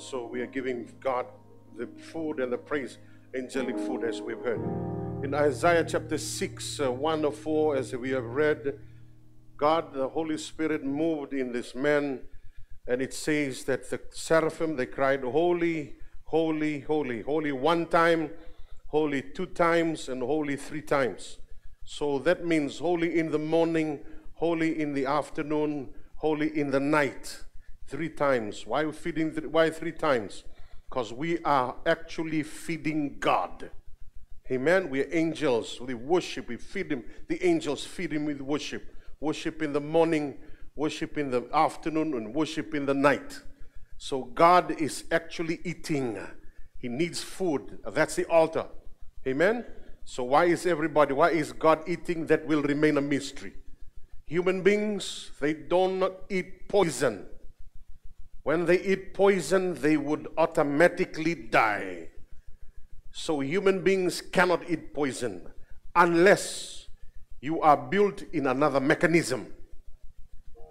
also we are giving God the food and the praise, angelic food, as we've heard. In Isaiah chapter 6, uh, 1 or 4, as we have read, God, the Holy Spirit, moved in this man, and it says that the seraphim they cried, Holy, holy, holy, holy one time, holy two times, and holy three times. So that means holy in the morning, holy in the afternoon, holy in the night. Three times. Why we feeding? Th- why three times? Because we are actually feeding God. Amen. We are angels. We worship. We feed Him. The angels feed Him with worship. Worship in the morning, worship in the afternoon, and worship in the night. So God is actually eating. He needs food. That's the altar. Amen. So why is everybody? Why is God eating? That will remain a mystery. Human beings, they do not eat poison. When they eat poison, they would automatically die. So human beings cannot eat poison unless you are built in another mechanism.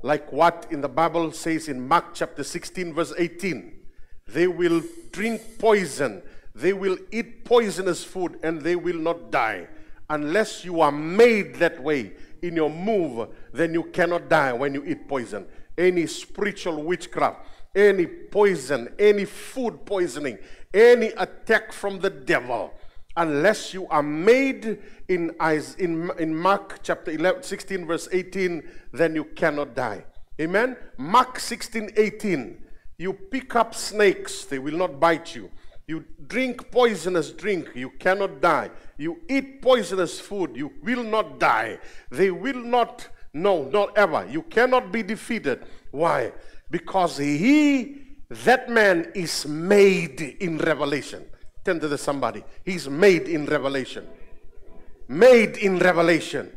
Like what in the Bible says in Mark chapter 16, verse 18. They will drink poison, they will eat poisonous food, and they will not die. Unless you are made that way in your move, then you cannot die when you eat poison. Any spiritual witchcraft, any poison, any food poisoning, any attack from the devil, unless you are made in, in, in Mark chapter 11, 16, verse 18, then you cannot die. Amen? Mark 16, 18. You pick up snakes, they will not bite you. You drink poisonous drink, you cannot die. You eat poisonous food, you will not die. They will not, no, not ever. You cannot be defeated. Why? Because he, that man, is made in revelation. Tell to the somebody, he's made in revelation. Made in revelation.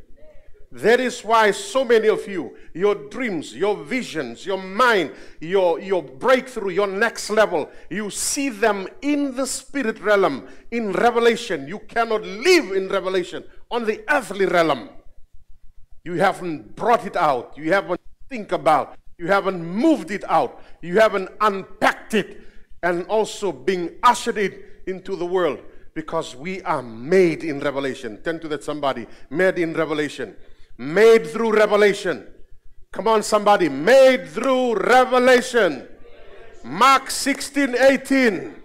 That is why so many of you, your dreams, your visions, your mind, your, your breakthrough, your next level, you see them in the spirit realm, in revelation. You cannot live in revelation on the earthly realm. You haven't brought it out. You haven't think about. You haven't moved it out. You haven't unpacked it and also being ushered it into the world because we are made in revelation. Tend to that somebody. Made in revelation. Made through revelation. Come on, somebody. Made through revelation. Mark 16, 18.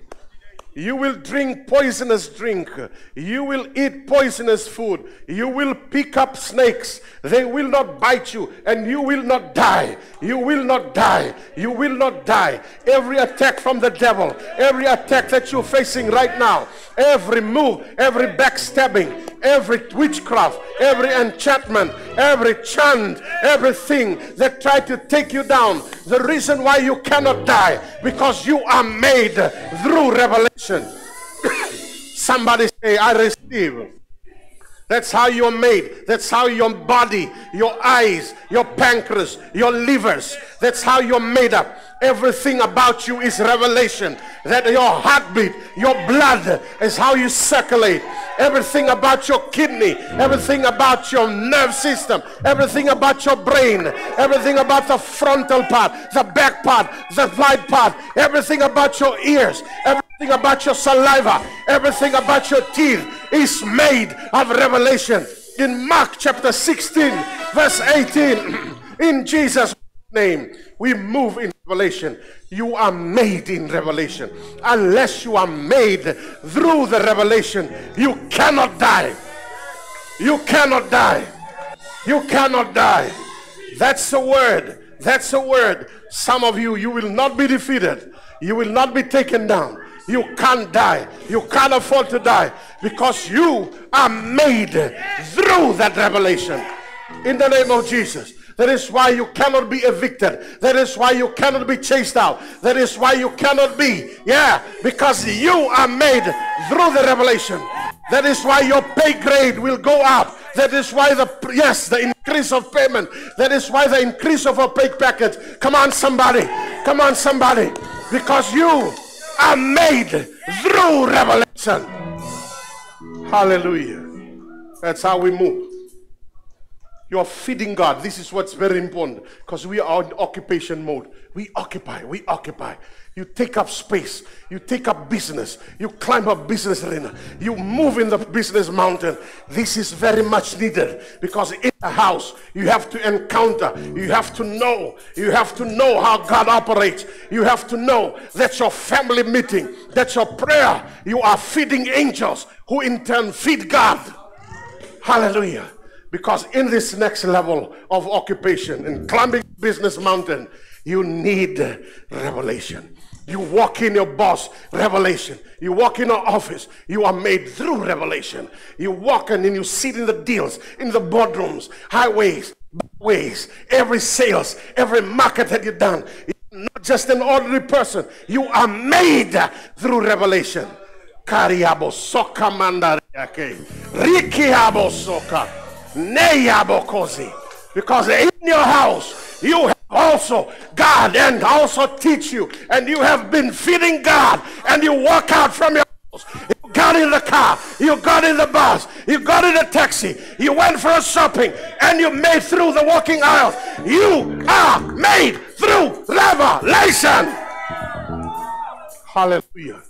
You will drink poisonous drink. You will eat poisonous food. You will pick up snakes. They will not bite you and you will not die. You will not die. You will not die. Every attack from the devil, every attack that you're facing right now, every move, every backstabbing, every witchcraft, every enchantment, every chant, everything that tried to take you down. The reason why you cannot die because you are made through revelation. Somebody say, I receive. That's how you're made. That's how your body, your eyes, your pancreas, your livers, that's how you're made up. Everything about you is revelation. That your heartbeat, your blood is how you circulate. Everything about your kidney, everything about your nerve system, everything about your brain, everything about the frontal part, the back part, the side part, everything about your ears, about your saliva, everything about your teeth is made of revelation. In Mark chapter 16, verse 18, in Jesus' name, we move in revelation. You are made in revelation. Unless you are made through the revelation, you cannot die. You cannot die. You cannot die. That's a word. That's a word. Some of you, you will not be defeated. You will not be taken down. You can't die. You can't afford to die because you are made through that revelation. In the name of Jesus. That is why you cannot be evicted. That is why you cannot be chased out. That is why you cannot be. Yeah, because you are made through the revelation. That is why your pay grade will go up. That is why the yes, the increase of payment. That is why the increase of a pay package. Come on, somebody. Come on, somebody. Because you are made through revelation. Hallelujah. That's how we move. You are feeding God. This is what's very important because we are in occupation mode. We occupy, we occupy. You take up space, you take up business, you climb up business arena, you move in the business mountain. This is very much needed because in the house you have to encounter, you have to know, you have to know how God operates. You have to know that's your family meeting, that's your prayer. You are feeding angels who in turn feed God. Hallelujah. Because in this next level of occupation, in climbing business mountain, you need revelation. You walk in your boss, revelation. You walk in your office, you are made through revelation. You walk and then you sit in the deals, in the boardrooms, highways, ways, every sales, every market that you've done. You're not just an ordinary person, you are made through revelation. Kariabo soka mandariake. Rikiabo soka. Neyabo. Because in your house, you have also God and also teach you. And you have been feeding God. And you walk out from your house. You got in the car. You got in the bus. You got in the taxi. You went for a shopping. And you made through the walking aisles. You are made through revelation. Hallelujah.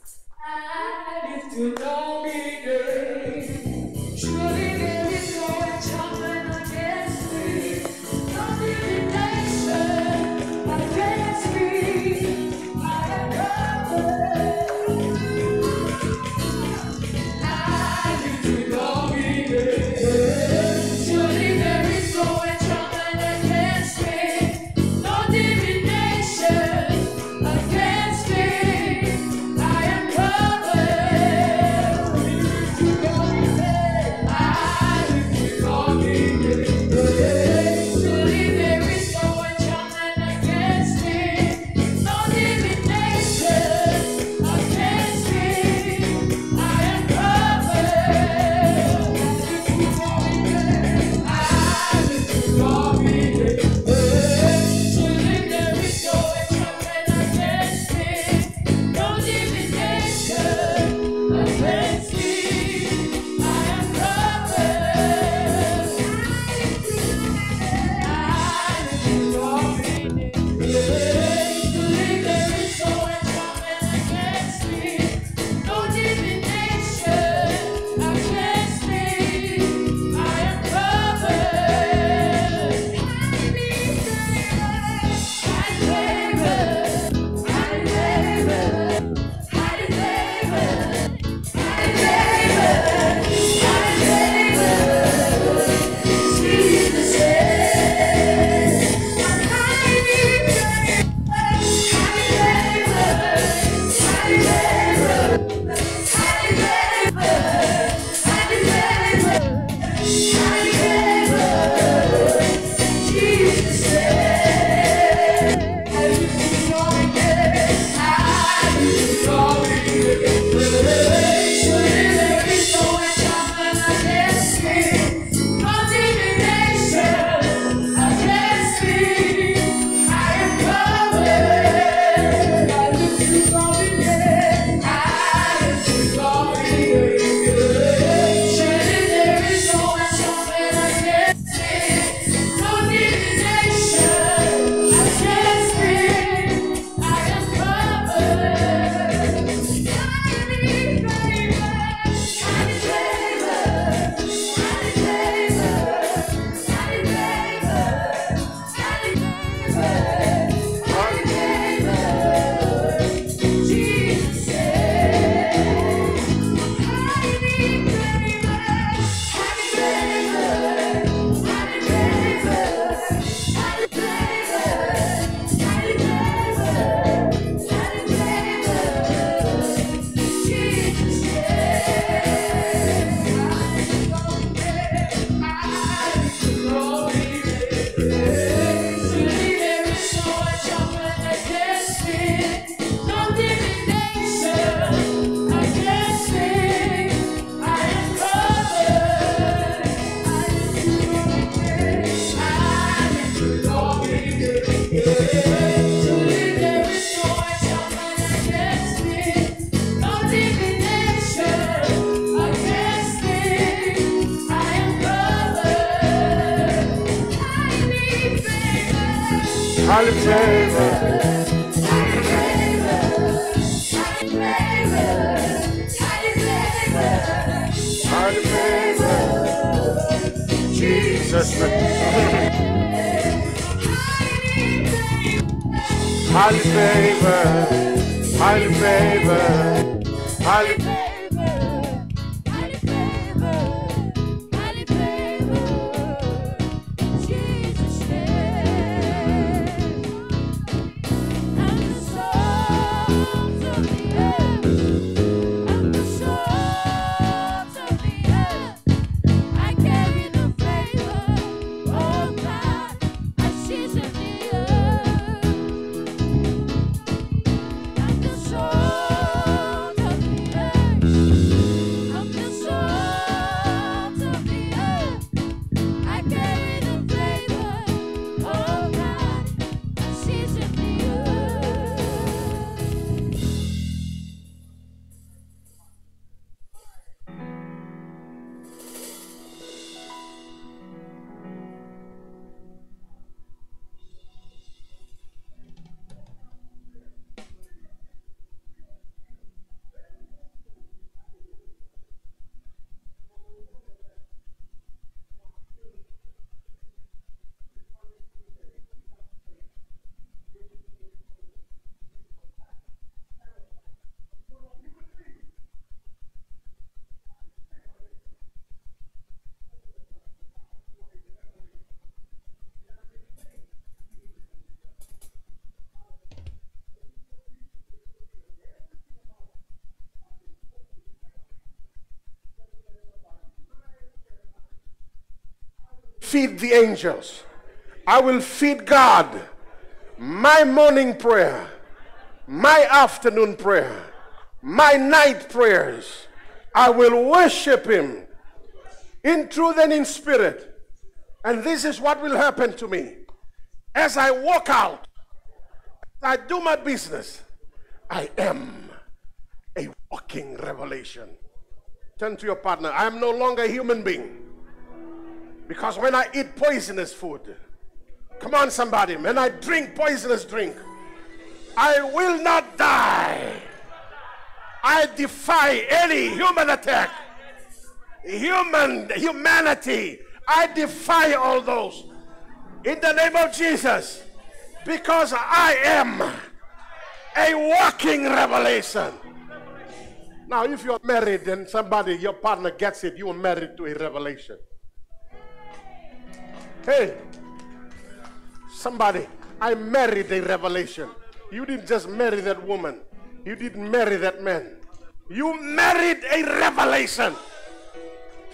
Feed the angels. I will feed God. My morning prayer, my afternoon prayer, my night prayers. I will worship Him in truth and in spirit. And this is what will happen to me. As I walk out, I do my business. I am a walking revelation. Turn to your partner. I am no longer a human being. Because when I eat poisonous food, come on, somebody, when I drink poisonous drink, I will not die. I defy any human attack, human humanity. I defy all those in the name of Jesus, because I am a walking revelation. Now, if you're married and somebody, your partner gets it, you are married to a revelation. Hey, somebody, I married a revelation. You didn't just marry that woman, you didn't marry that man. You married a revelation.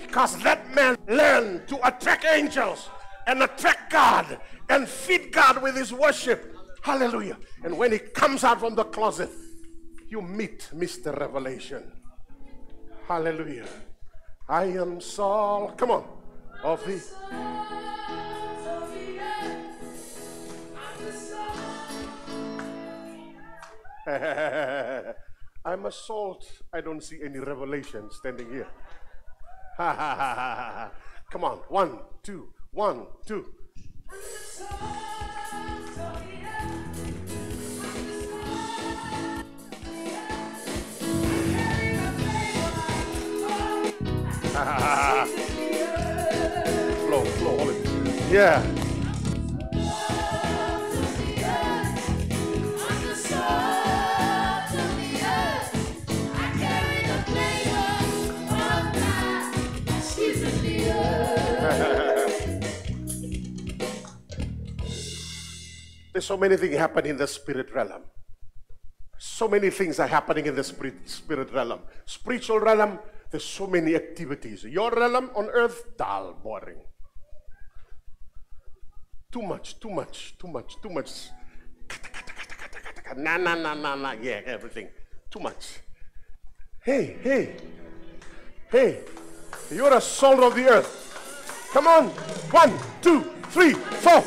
Because that man learned to attract angels and attract God and feed God with his worship. Hallelujah. And when he comes out from the closet, you meet Mr. Revelation. Hallelujah. I am Saul. Come on. Of the I'm a salt. I don't see any revelation standing here. Come on. One, two, one, two. flow, flow, hold it. Yeah. There's so many things happening in the spirit realm. So many things are happening in the spirit, spirit realm. Spiritual realm, there's so many activities. Your realm on earth, dull, boring. Too much, too much, too much, too much. Na na na na na. Yeah, everything. Too much. Hey, hey, hey. You're a salt of the earth. Come on. One, two, three, four.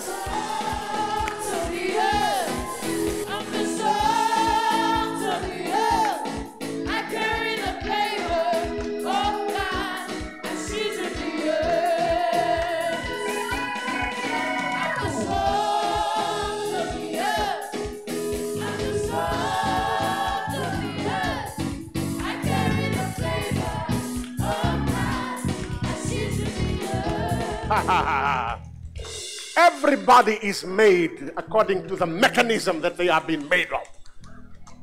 Everybody is made according to the mechanism that they have been made of.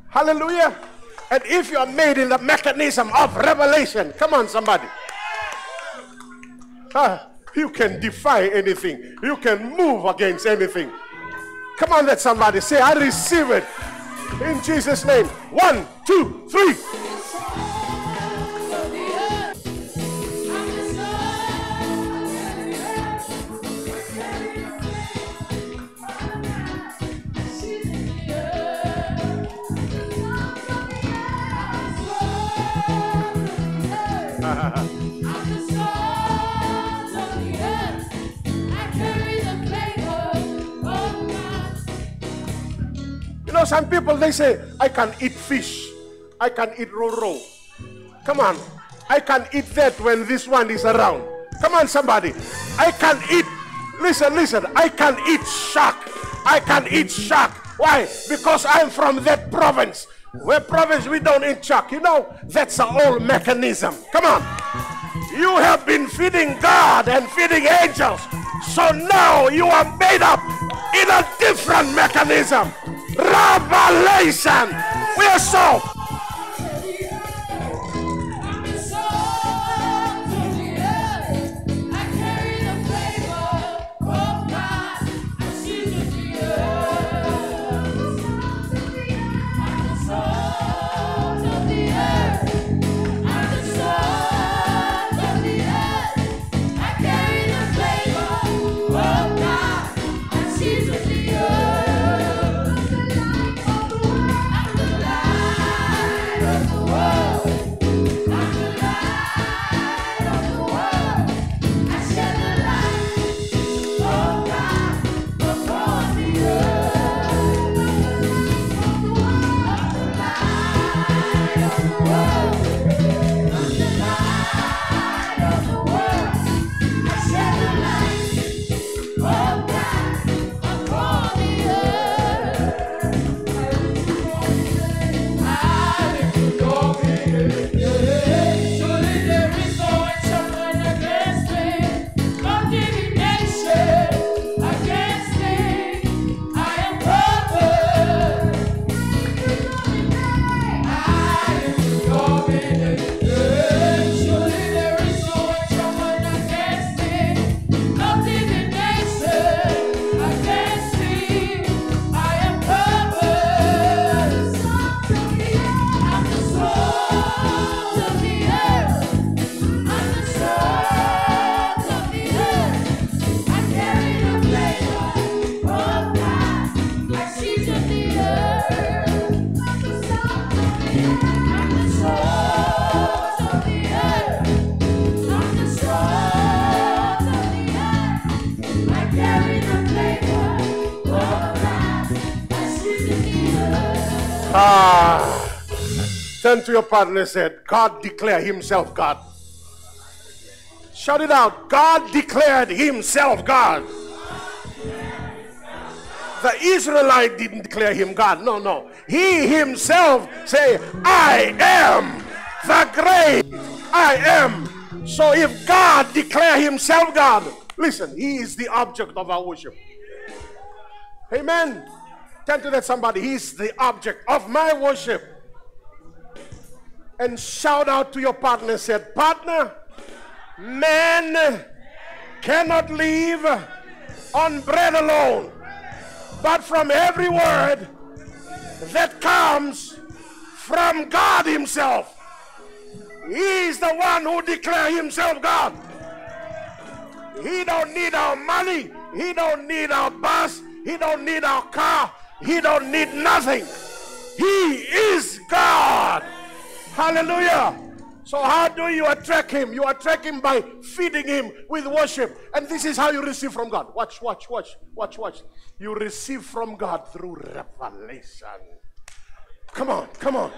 Hallelujah. And if you are made in the mechanism of revelation, come on, somebody. Ah, you can defy anything, you can move against anything. Come on, let somebody say, I receive it in Jesus' name. One, two, three. You know, some people they say, I can eat fish, I can eat raw. Come on, I can eat that when this one is around. Come on, somebody, I can eat. Listen, listen, I can eat shark. I can eat shark. Why? Because I'm from that province. Where province we don't eat shark. You know, that's a old mechanism. Come on. You have been feeding God and feeding angels. So now you are made up in a different mechanism. Revelation. We are so. Turn to your partner and God declared himself God. Shout it out. God declared himself God. The Israelite didn't declare him God. No, no. He himself say, I am the great I am. So if God declare himself God, listen, he is the object of our worship. Amen. Tell to that somebody, he's the object of my worship. And shout out to your partner, said, partner, man cannot live on bread alone, but from every word that comes from God Himself. He is the one who declared Himself God. He don't need our money. He don't need our bus. He don't need our car. He don't need nothing. He is God. Hallelujah. So how do you attract him? You attract him by feeding him with worship. And this is how you receive from God. Watch, watch, watch, watch, watch. You receive from God through revelation. Come on, come on.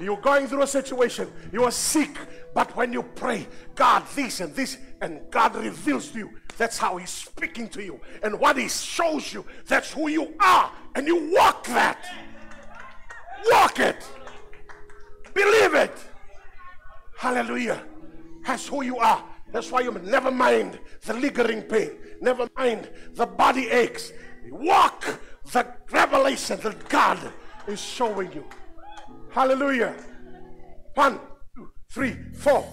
You're going through a situation, you are sick, but when you pray, God, this and this, and God reveals to you, that's how He's speaking to you. And what He shows you, that's who you are. And you walk that. Walk it. Believe it. Hallelujah. That's who you are. That's why you never mind the lingering pain, never mind the body aches. Walk the revelation that God is showing you. Hallelujah. One, two, three, four.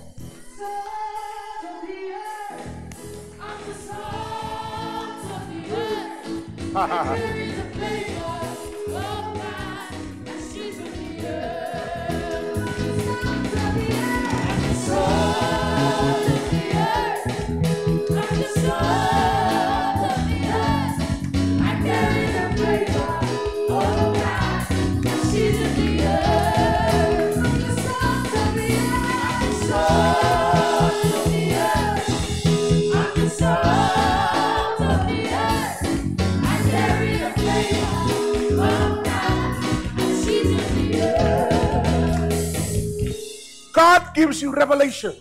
gives you revelation.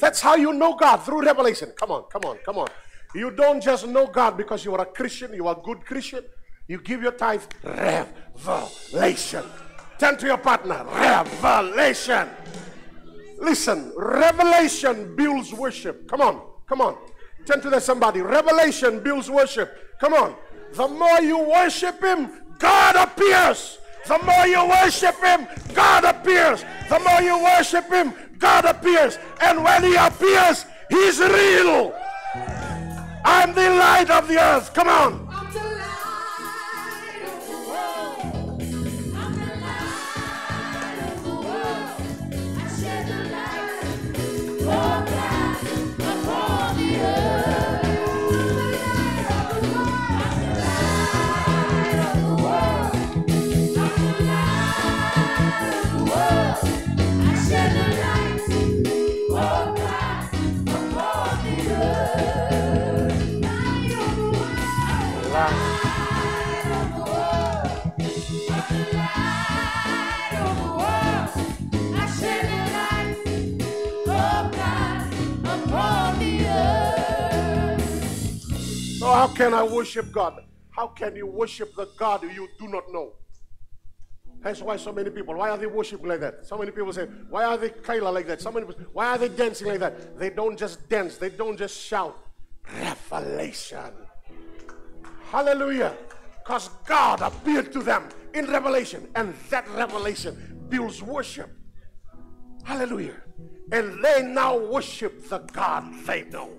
That's how you know God through revelation. Come on, come on, come on. You don't just know God because you are a Christian, you are a good Christian. You give your tithe revelation. Turn to your partner, revelation. Listen, revelation builds worship. Come on, come on. Turn to that somebody. Revelation builds worship. Come on. The more you worship Him, God appears. The more you worship Him, God appears. The more you worship Him, God appears. And when He appears, He's real. I'm the light of the earth. Come on. I'm how can I worship God? How can you worship the God you do not know? That's why so many people, why are they worshiping like that? So many people say, why are they Kayla like that? So many people, why are they dancing like that? They don't just dance, they don't just shout. Revelation. Hallelujah. Because God appeared to them in revelation, and that revelation builds worship. Hallelujah. And they now worship the God they know.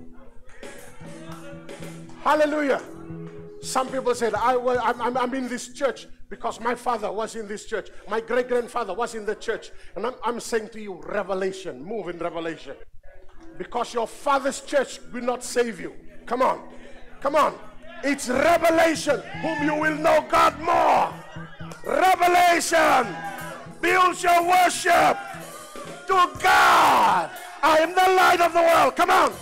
Hallelujah. Some people said, I I'm, I'm, I'm in this church because my father was in this church. My great grandfather was in the church. And I'm, I'm saying to you, revelation, move in revelation. Because your father's church will not save you. Come on. Come on. It's revelation whom you will know God more. Revelation builds your worship to God. I am the light of the world. Come on.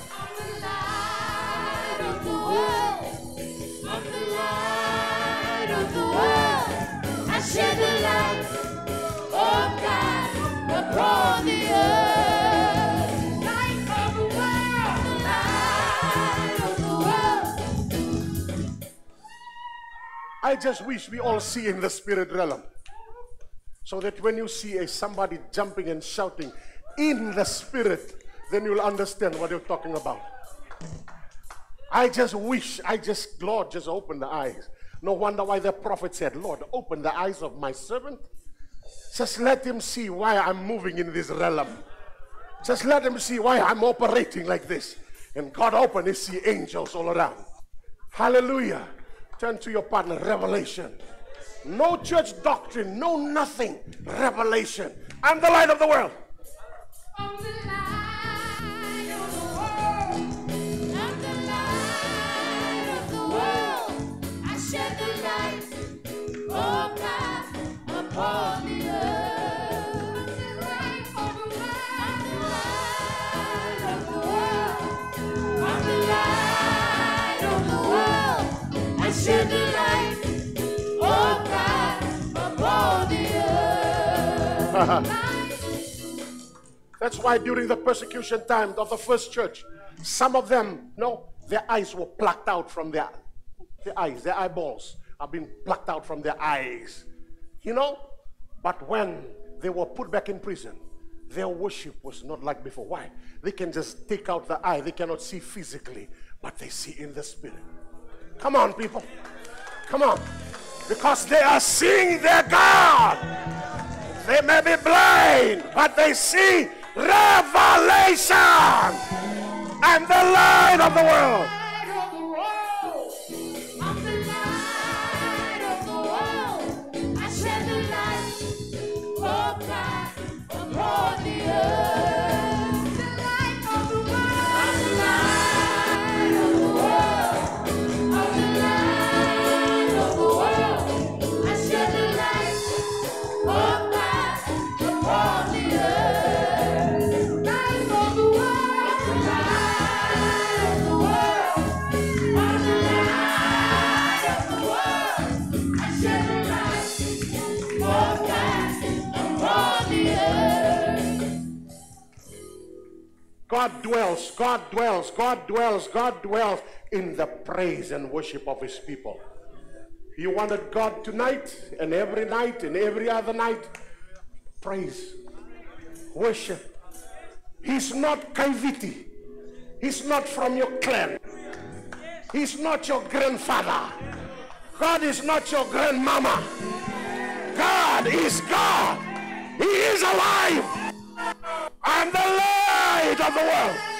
I just wish we all see in the spirit realm. So that when you see a somebody jumping and shouting in the spirit, then you'll understand what you're talking about. I just wish, I just, Lord, just open the eyes. No wonder why the prophet said, Lord, open the eyes of my servant. Just let him see why I'm moving in this realm. Just let him see why I'm operating like this. And God opened, he see angels all around. Hallelujah. Turn to your partner, revelation. No church doctrine, no nothing. Revelation. I'm the light of the world. That's why during the persecution time of the first church, some of them, no, their eyes were plucked out from their, their eyes, their eyeballs have been plucked out from their eyes. You know? But when they were put back in prison, their worship was not like before. Why? They can just take out the eye, they cannot see physically, but they see in the spirit. Come on, people. Come on. Because they are seeing their God. They may be blind, but they see revelation and the light of the world. God dwells, God dwells, God dwells, God dwells in the praise and worship of his people. You wanted God tonight and every night and every other night. Praise, worship. He's not Kaiviti. He's not from your clan. He's not your grandfather. God is not your grandmama. God is God. He is alive. And the the of the world.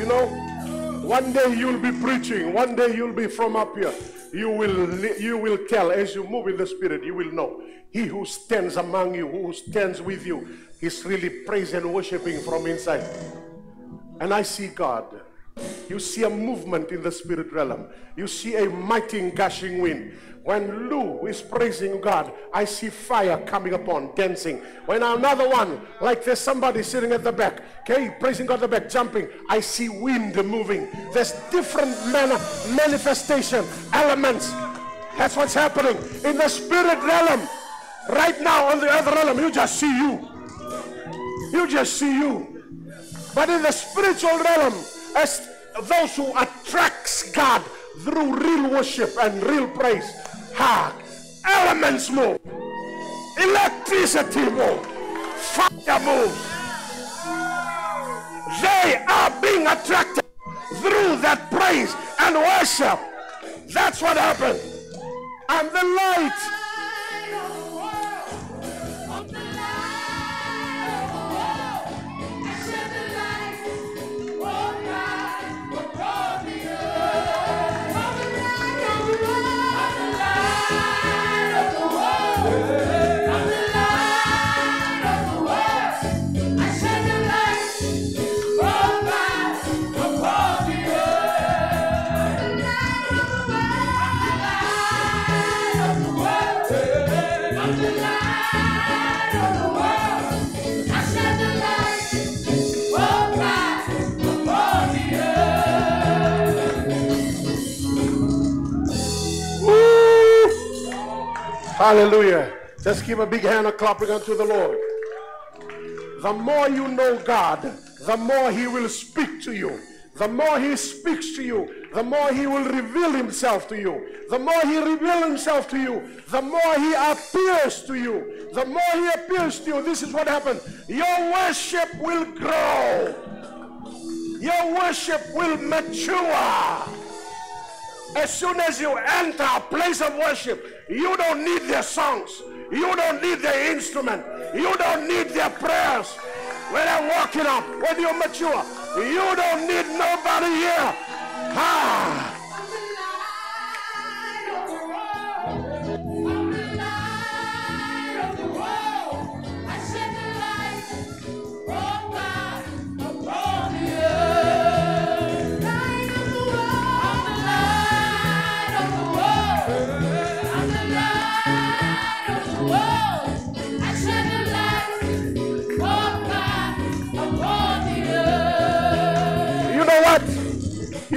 You know, one day you'll be preaching, one day you'll be from up here. You will you will tell as you move in the spirit, you will know. He who stands among you, who stands with you, is really praising and worshiping from inside. And I see God. You see a movement in the spirit realm. You see a mighty gushing wind. When Lou is praising God, I see fire coming upon, dancing. When another one, like there's somebody sitting at the back, okay, praising God at the back, jumping, I see wind moving. There's different manner, manifestation, elements. That's what's happening in the spirit realm. Right now on the other realm, you just see you. You just see you. But in the spiritual realm, as those who attracts God through real worship and real praise, ha, elements move, electricity move, fire moves. They are being attracted through that praise and worship. That's what happened. And the light Hallelujah. Just give a big hand of clapping unto the Lord. The more you know God, the more He will speak to you. The more He speaks to you, the more He will reveal Himself to you. The more He reveals Himself to you, the more He appears to you. The more He appears to you, this is what happens. Your worship will grow. Your worship will mature. As soon as you enter a place of worship, you don't need their songs. You don't need their instrument. You don't need their prayers. When they're walking up, when you mature, You don't need nobody here. Ah.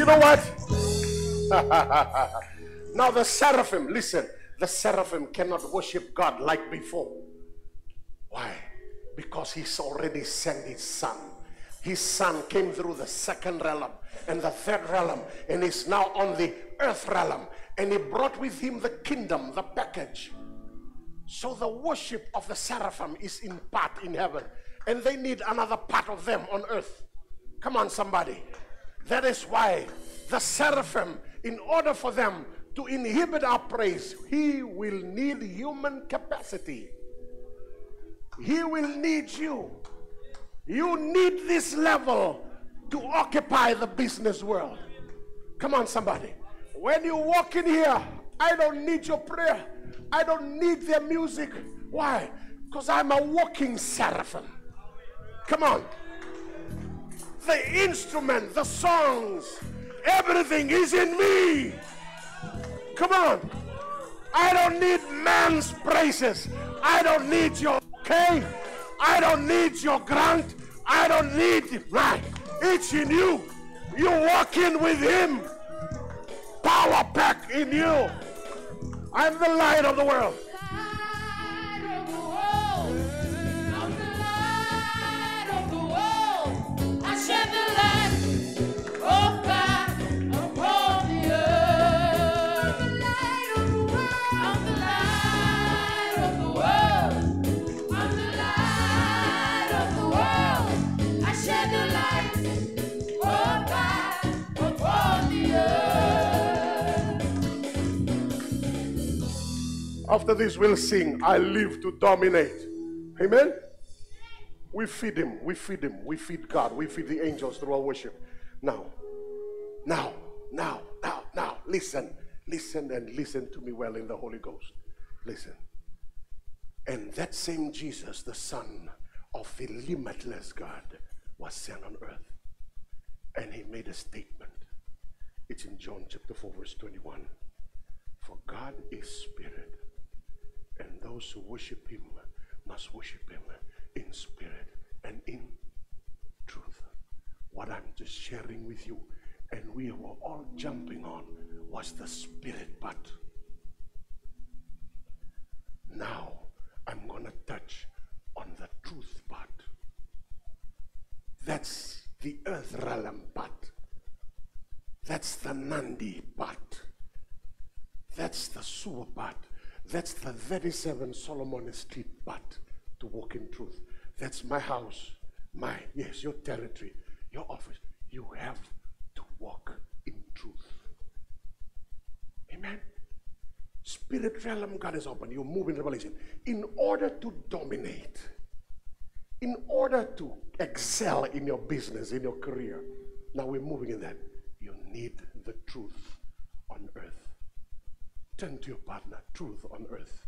You know what? now the seraphim, listen, the seraphim cannot worship God like before. Why? Because he's already sent his son. His son came through the second realm and the third realm and is now on the earth realm. And he brought with him the kingdom, the package. So the worship of the seraphim is in part in heaven. And they need another part of them on earth. Come on, somebody. That is why the seraphim, in order for them to inhibit our praise, he will need human capacity. He will need you. You need this level to occupy the business world. Come on, somebody. When you walk in here, I don't need your prayer. I don't need their music. Why? Because I'm a walking seraphim. Come on. The instrument, the songs, everything is in me. Come on. I don't need man's praises. I don't need your okay. I don't need your grant. I don't need right. It's in you. You walk in with him. Power pack in you. I'm the light of the world. After this, we'll sing, I live to dominate. Amen. We feed him, we feed him, we feed God, we feed the angels through our worship. Now, now, now, now, now, listen, listen, and listen to me well in the Holy Ghost. Listen. And that same Jesus, the Son of the limitless God, was sent on earth. And he made a statement. It's in John chapter 4, verse 21. For God is spirit, and those who worship him must worship him in spirit and in truth. What I'm just sharing with you, and we were all jumping on, was the spirit part. Now I'm going to touch on the truth part. That's the earth realm part. That's the Nadi part. That's the Suva part. That's the 37 Solomon Street part to walk in truth. That's my house, my, yes, your territory, your office. You have to walk in truth. Amen. Spirit realm, God is open. You move in revelation. In order to dominate, in order to excel in your business, in your career, now we're moving in that, you need the truth on earth. Turn to your partner, truth on earth.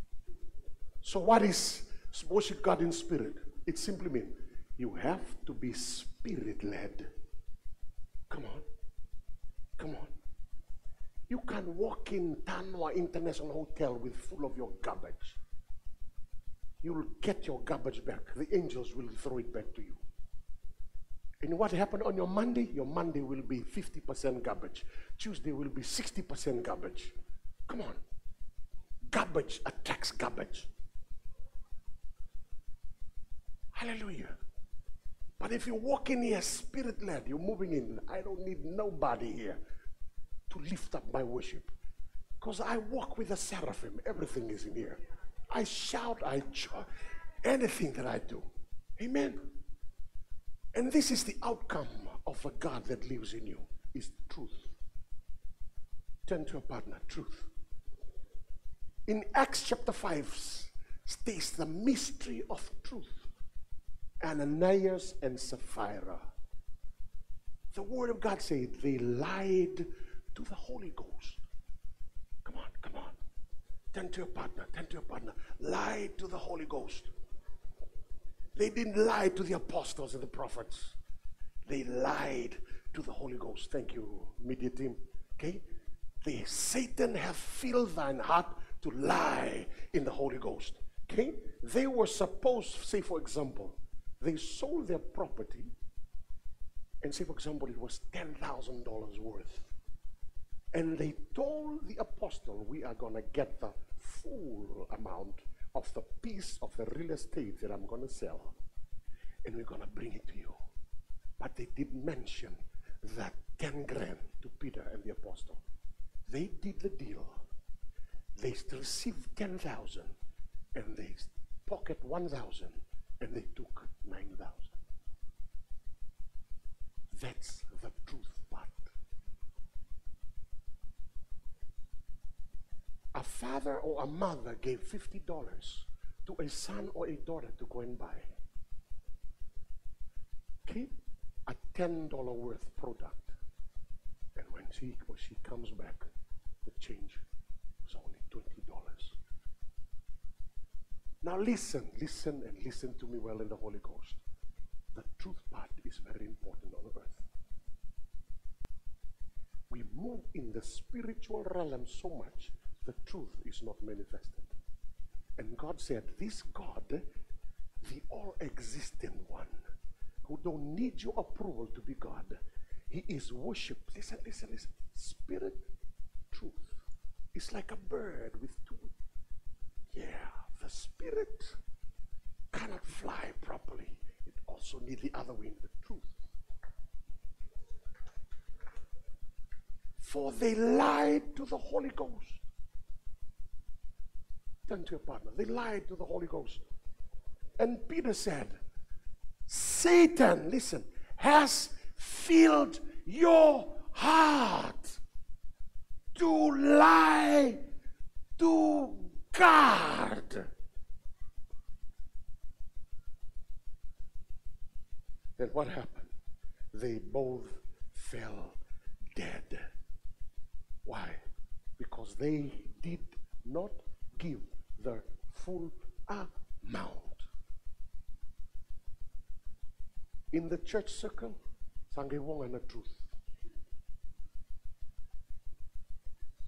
So, what is worship God in spirit? It simply means you have to be spirit led. Come on. Come on. You can walk in Tanoa International Hotel with full of your garbage. You'll get your garbage back. The angels will throw it back to you. And what happened on your Monday? Your Monday will be 50% garbage. Tuesday will be 60% garbage. Come on. Garbage attracts garbage. Hallelujah. But if you walk in here spirit led, you're moving in. I don't need nobody here to lift up my worship. Because I walk with the seraphim. Everything is in here. I shout, I cho- anything that I do. Amen. And this is the outcome of a God that lives in you is truth. Turn to a partner, truth. In Acts chapter 5 states the mystery of truth. Ananias and Sapphira. The Word of God says they lied to the Holy Ghost. Come on, come on. Turn to your partner, turn to your partner. Lied to the Holy Ghost. They didn't lie to the apostles and the prophets. They lied to the Holy Ghost. Thank you, media team. Okay? They, Satan have filled thine heart to lie in the Holy Ghost. Okay? They were supposed, say for example, they sold their property, and say for example, it was $10,000 worth. And they told the apostle, we are going to get the full amount of the piece of the real estate that I'm going to sell. And we're going to bring it to you. But they did mention that 10 grand to Peter and the apostle. They did the deal. They received 10,000 and they pocket 1,000 and they took 9,000. That's the truth part. A father or a mother gave $50 to a son or a daughter to go and buy. Okay? A $10 worth product. And when she or she comes back, the change was only $20. Now listen, listen, and listen to me well in the Holy Ghost. The truth part is very important on earth. We move in the spiritual realm so much, the truth is not manifested. And God said, This God, the all existing one, who don't need your approval to be God, he is worship. Listen, listen, listen. Spirit, truth. It's like a bird with two. Yeah, the spirit cannot fly properly. It also needs the other wing, the truth. For they lied to the Holy Ghost. Turn to your partner. They lied to the Holy Ghost. And Peter said, Satan, listen, has filled your heart to lie to God. Then what happened? They both fell dead. Why? Because they did not give the full amount. In the church circle, sange wong and the truth.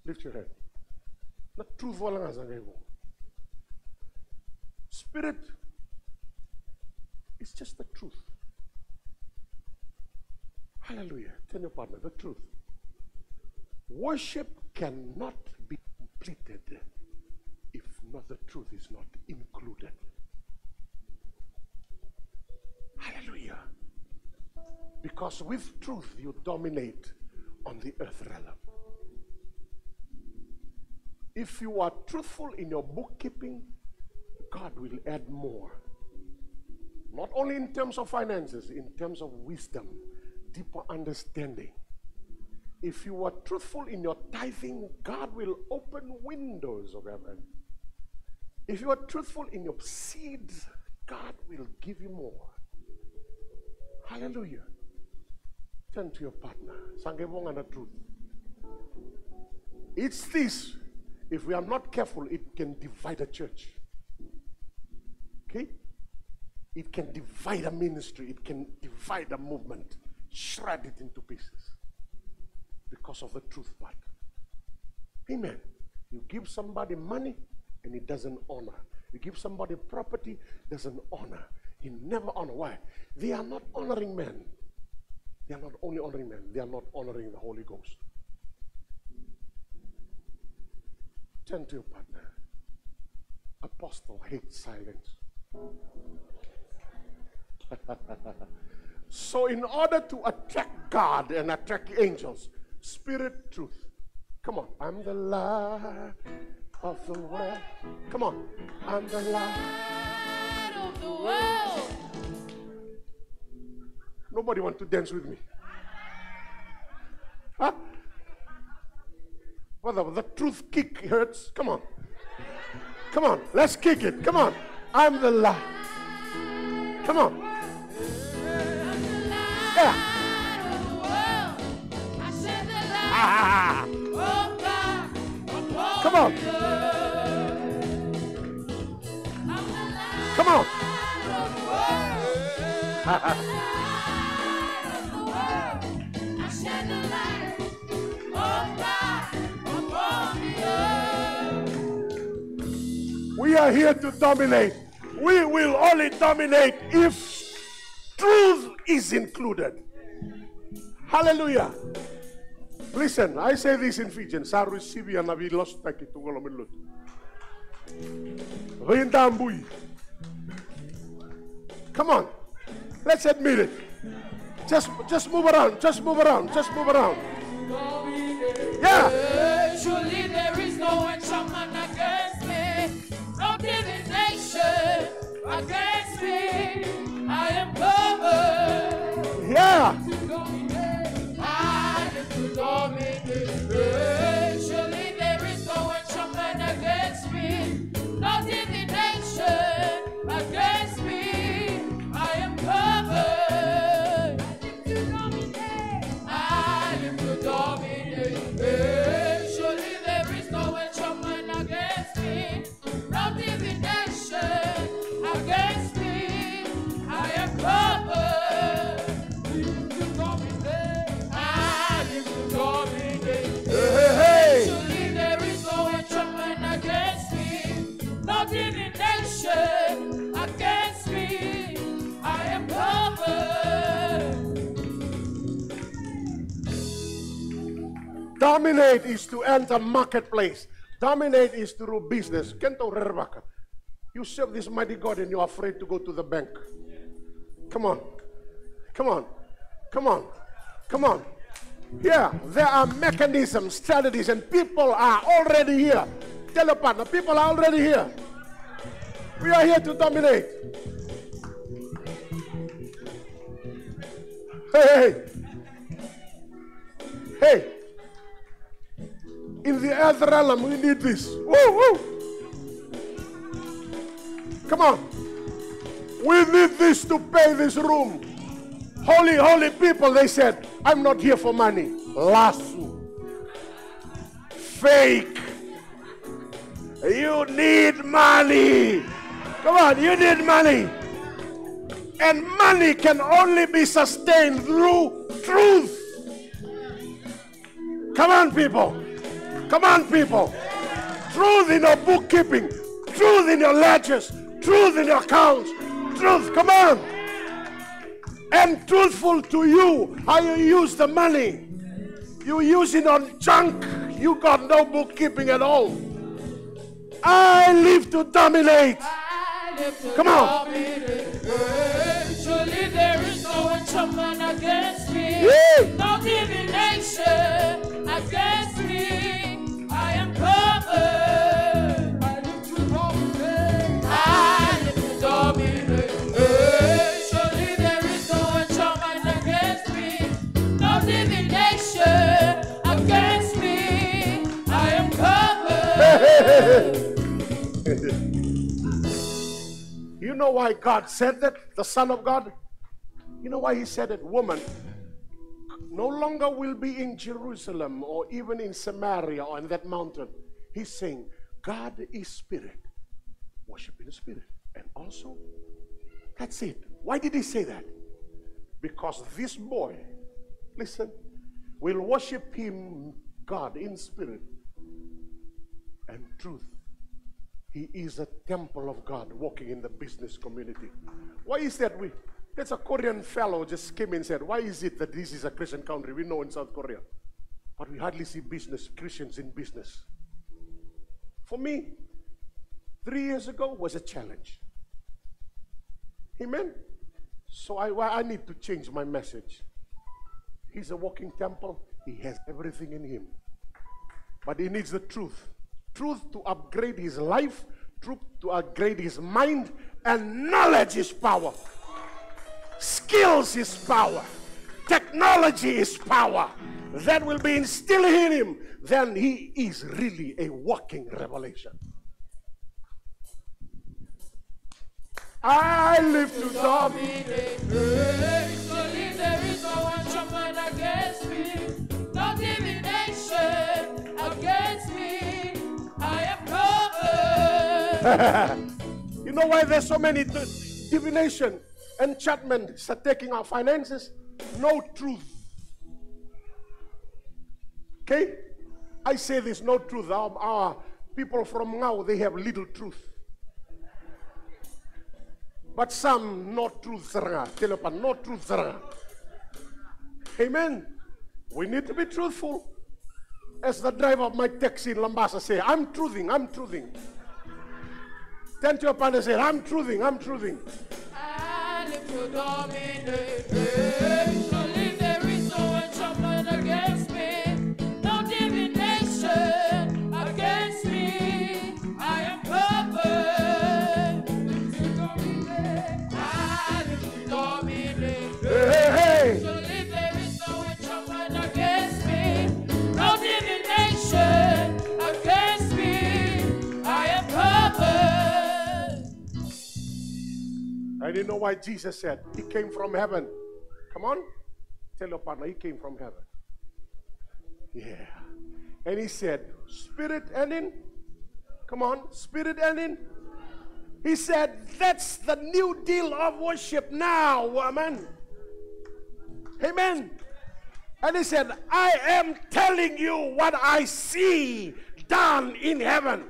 Lift your hand. The truth wala nga sange wong. Spirit is just the truth. Hallelujah. Tell your partner the truth. Worship cannot be completed if not the truth is not included. Hallelujah. Because with truth you dominate on the earth realm. If you are truthful in your bookkeeping, God will add more. Not only in terms of finances, in terms of wisdom, deeper understanding. If you are truthful in your tithing, God will open windows of heaven. If you are truthful in your seeds, God will give you more. Hallelujah. Turn to your partner. Sangebong and the truth. It's this. If we are not careful, it can divide a church. Okay? It can divide a ministry. It can divide a movement. Shred it into pieces. Because of the truth part. Amen. You give somebody money and he doesn't honor. You give somebody property, doesn't honor. He never honor. Why? They are not honoring men. They are not only honoring men, they are not honoring the Holy Ghost. Turn to your partner. Apostle hates silence. so, in order to attract God and attract angels, spirit, truth. Come on. I'm the light of the world. Come on. I'm the light. Of the world. Nobody want to dance with me. Huh? Whatever. The truth kick hurts. Come on. Come on. Let's kick it. Come on. I'm the light. Come on. Ah. Come on. Come on. we are here to dominate. We will only dominate if truth is included. Hallelujah. Listen, I say this in Fijian. Sa receive ya nabi lost tak itu kalau melut. Rindambui. Come on. Let's admit it. Just just move around. Just move around. Just move around. Yeah. Surely there is no enchantment against me, no divination against me. I am covered. Yeah. Dominate is to enter marketplace. Dominate is to do business. Kento rerbaka. You serve this mighty God and you're afraid to go to the bank. Come on. Come on. Come on. Come on. Yeah, there are mechanisms, strategies, and people are already here. Tell your partner, people are already here. We are here to dominate. Hey, hey, hey. In the earth realm, we need this. Woo, woo. Come on. We need this to pay this room. Holy, holy people, they said, I'm not here for money. Lasso. Fake. You need money. Come on, you need money. And money can only be sustained through truth. Come on, people. Come on, people. Truth in your bookkeeping, truth in your ledgers, truth in your accounts, truth. Come on. And truthful to you how you use the money. You use it on junk. You got no bookkeeping at all. I live to dominate. Come on. Surely there is no enchantment against me, Yeah. no divination You know why God said that? The Son of God? You know why He said it? Woman, no longer will be in Jerusalem or even in Samaria or in that mountain. He's saying, God is spirit. Worship in the spirit. And also, that's it. Why did He say that? Because this boy, listen, will worship Him, God, in spirit and truth. He is a temple of God walking in the business community. Why is that? we? That's a Korean fellow just came and said, Why is it that this is a Christian country? We know in South Korea. But we hardly see business, Christians in business. For me, three years ago was a challenge. Amen. So I, I need to change my message. He's a walking temple. He has everything in him. But he needs the truth. Truth to upgrade his life, truth to upgrade his mind, and knowledge is power. Skills is power. Technology is power. That will be instilled in him. Then he is really a walking revelation. I live to dominate. you know why there's so many divination, enchantments are taking our finances? No truth. Okay? I say this no truth. Our, our people from now, they have little truth. But some no truth. you, no truth. Amen. We need to be truthful. As the driver of my taxi in Labasa say, I'm truthing, I'm truthing. Turn to your partner and say, I'm truthing, I'm truthing. I didn't know why Jesus said he came from heaven. Come on. Tell your partner he came from heaven. Yeah. And he said, Spirit and in. Come on, spirit and in. He said, That's the new deal of worship now, woman. Amen. And he said, I am telling you what I see done in heaven.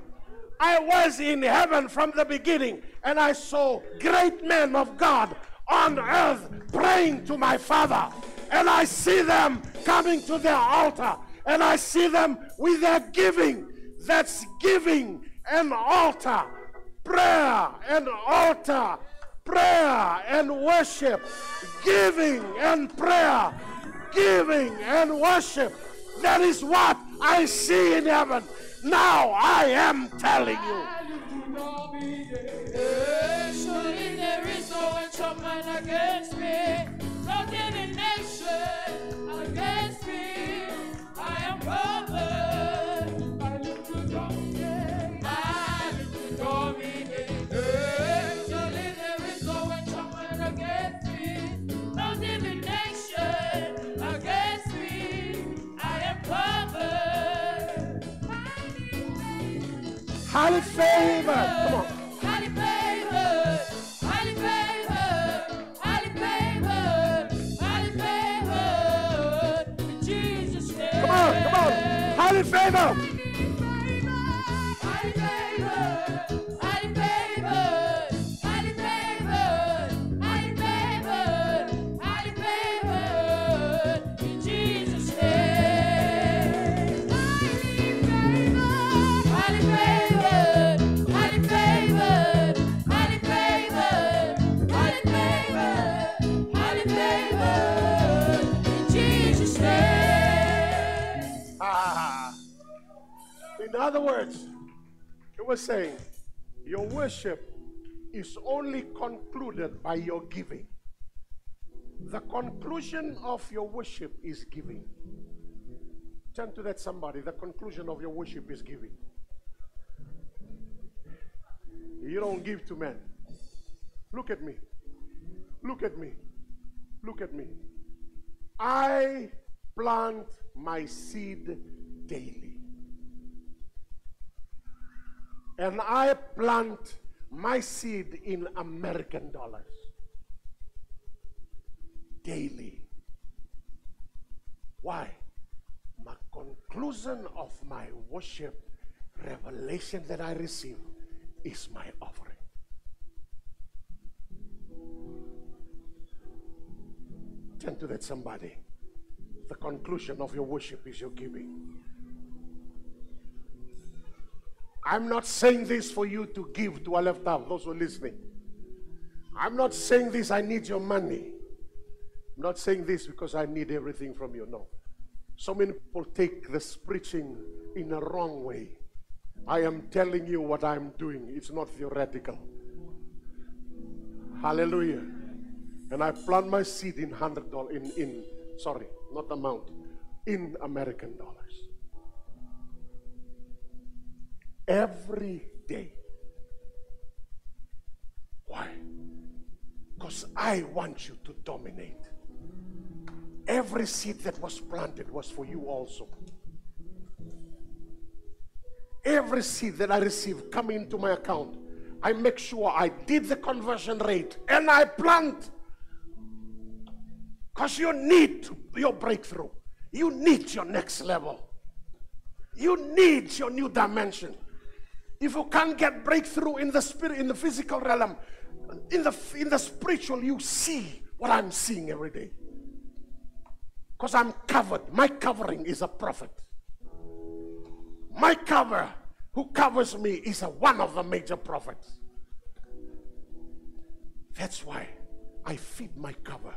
I was in heaven from the beginning, and I saw great men of God on earth praying to my Father. And I see them coming to their altar, and I see them with their giving. That's giving an altar, prayer and altar, prayer and worship, giving and prayer, giving and worship. That is what I see in heaven. Now I am telling you. Surely there is no enchantment against me, no divination against me. I am. Favored. Come on. Highly favored, highly favored, highly favored, highly favored in Jesus' name. Come on. Come on. Highly favored. In other words, he was saying, your worship is only concluded by your giving. The conclusion of your worship is giving. Turn to that somebody. The conclusion of your worship is giving. You don't give to men. Look at me. Look at me. Look at me. I plant my seed daily. And I plant my seed in American dollars daily. Why? My conclusion of my worship revelation that I receive is my offering. Turn to that somebody. The conclusion of your worship is your giving. I'm not saying this for you to give to our left out, those who are listening. I'm not saying this, I need your money. I'm not saying this because I need everything from you. No. So many people take this preaching in a wrong way. I am telling you what I'm doing, it's not theoretical. Hallelujah. And I plant my seed in hundred dollars in, in sorry, not amount, in American dollars. Every day. Why? Because I want you to dominate. Every seed that was planted was for you also. Every seed that I receive coming into my account I make sure I did the conversion rate and I plant. Because you need your breakthrough. You need your next level. You need your new dimension. If you can't get breakthrough in the spirit, in the physical realm, in the in the spiritual, you see what I'm seeing every day. Because I'm covered. My covering is a prophet. My cover, who covers me, is a, one of the major prophets. That's why I feed my cover.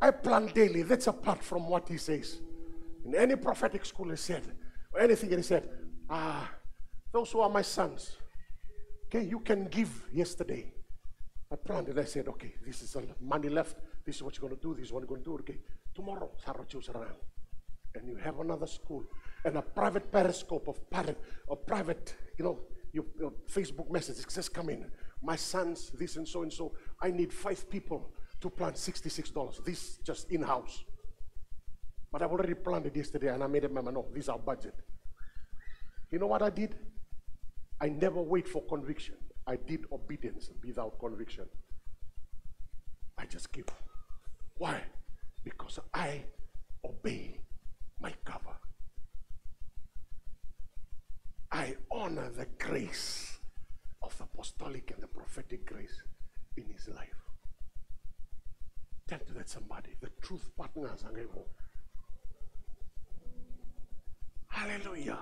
I plan daily. That's apart from what he says. In any prophetic school, he said, or anything, he said, ah, those who are my sons, okay, you can give yesterday. I planned it. I said, okay, this is money left. This is what you're going to do. This is what you're going to do. Okay, tomorrow, Sarah choose around. And you have another school and a private periscope of private, a private, you know, your, your Facebook message. It says, come in. My sons, this and so and so. I need five people to plant $66. This just in house. But I've already planned it yesterday and I made a memo. No, this is our budget. You know what I did? I never wait for conviction. I did obedience without conviction. I just give. Why? Because I obey my cover. I honor the grace of the apostolic and the prophetic grace in his life. Tell to that somebody, the truth partners are able. Hallelujah.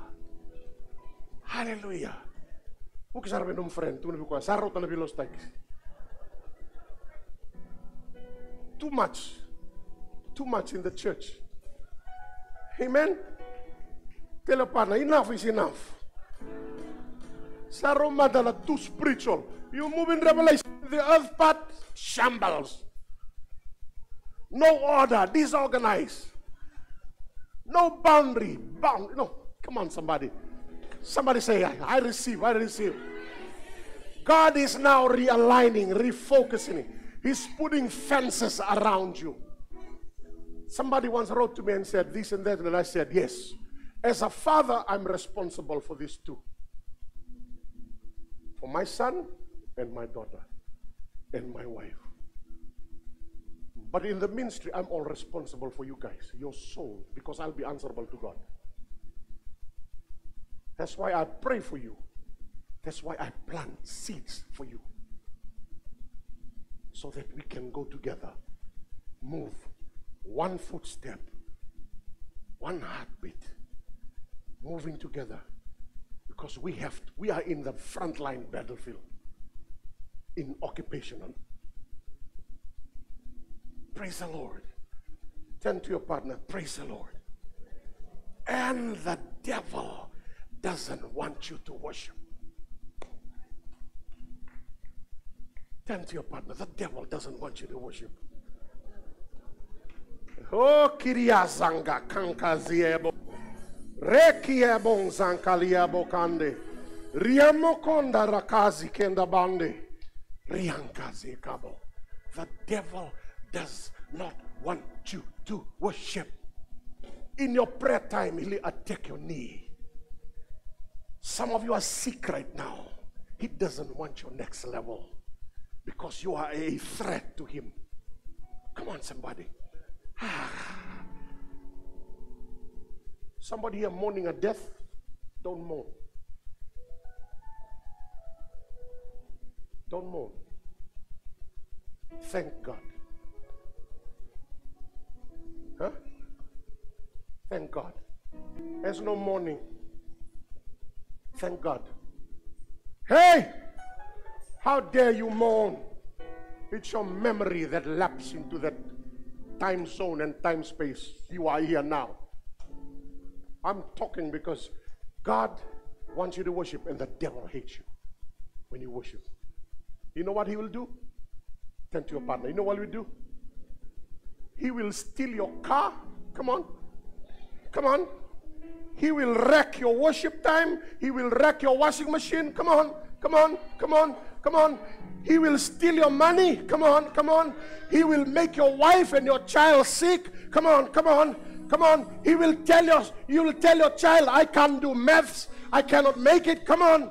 Hallelujah. Tu não sarro tala bilos takes. Too much. Too much in the church. Amen. Tell a partner, enough is enough. Sarro madala too spiritual. You move in revelation. The earth part shambles. No order, disorganized. No boundary. Bound. No. Come on, somebody. Somebody say, I, receive, I receive. God is now realigning, refocusing. He's putting fences around you. Somebody once wrote to me and said this and that, and I said, Yes. As a father, I'm responsible for this too. For my son and my daughter and my wife. But in the ministry, I'm all responsible for you guys, your soul, because I'll be answerable to God. That's why I pray for you. That's why I plant seeds for you. So that we can go together, move one footstep, one heartbeat, moving together. Because we have we are in the frontline battlefield in occupational. Praise the Lord. Turn to your partner, praise the Lord. And the devil doesn't want you to worship. Turn to your partner. The devil doesn't want you to worship. Oh, kiriazanga kankaziebo. Rekiebon zankaliebo kande. Riamokonda rakazi kenda bande. Riankazi kabo. The devil does not want you to worship. In your prayer time, he'll attack your knee. Some of you are sick right now. He doesn't want your next level because you are a threat to him. Come on, somebody. Somebody here mourning a death, don't mourn. Don't mourn. Thank God. Huh? Thank God. There's no mourning. Thank God. Hey! How dare you mourn? It's your memory that laps into that time zone and time space. You are here now. I'm talking because God wants you to worship, and the devil hates you when you worship. You know what he will do? Turn to your partner. You know what he will do? He will steal your car. Come on. Come on. He will wreck your worship time. He will wreck your washing machine. Come on. Come on. Come on. Come on. He will steal your money. Come on. Come on. He will make your wife and your child sick. Come on. Come on. Come on. He will tell you, you will tell your child, I can't do maths. I cannot make it. Come on.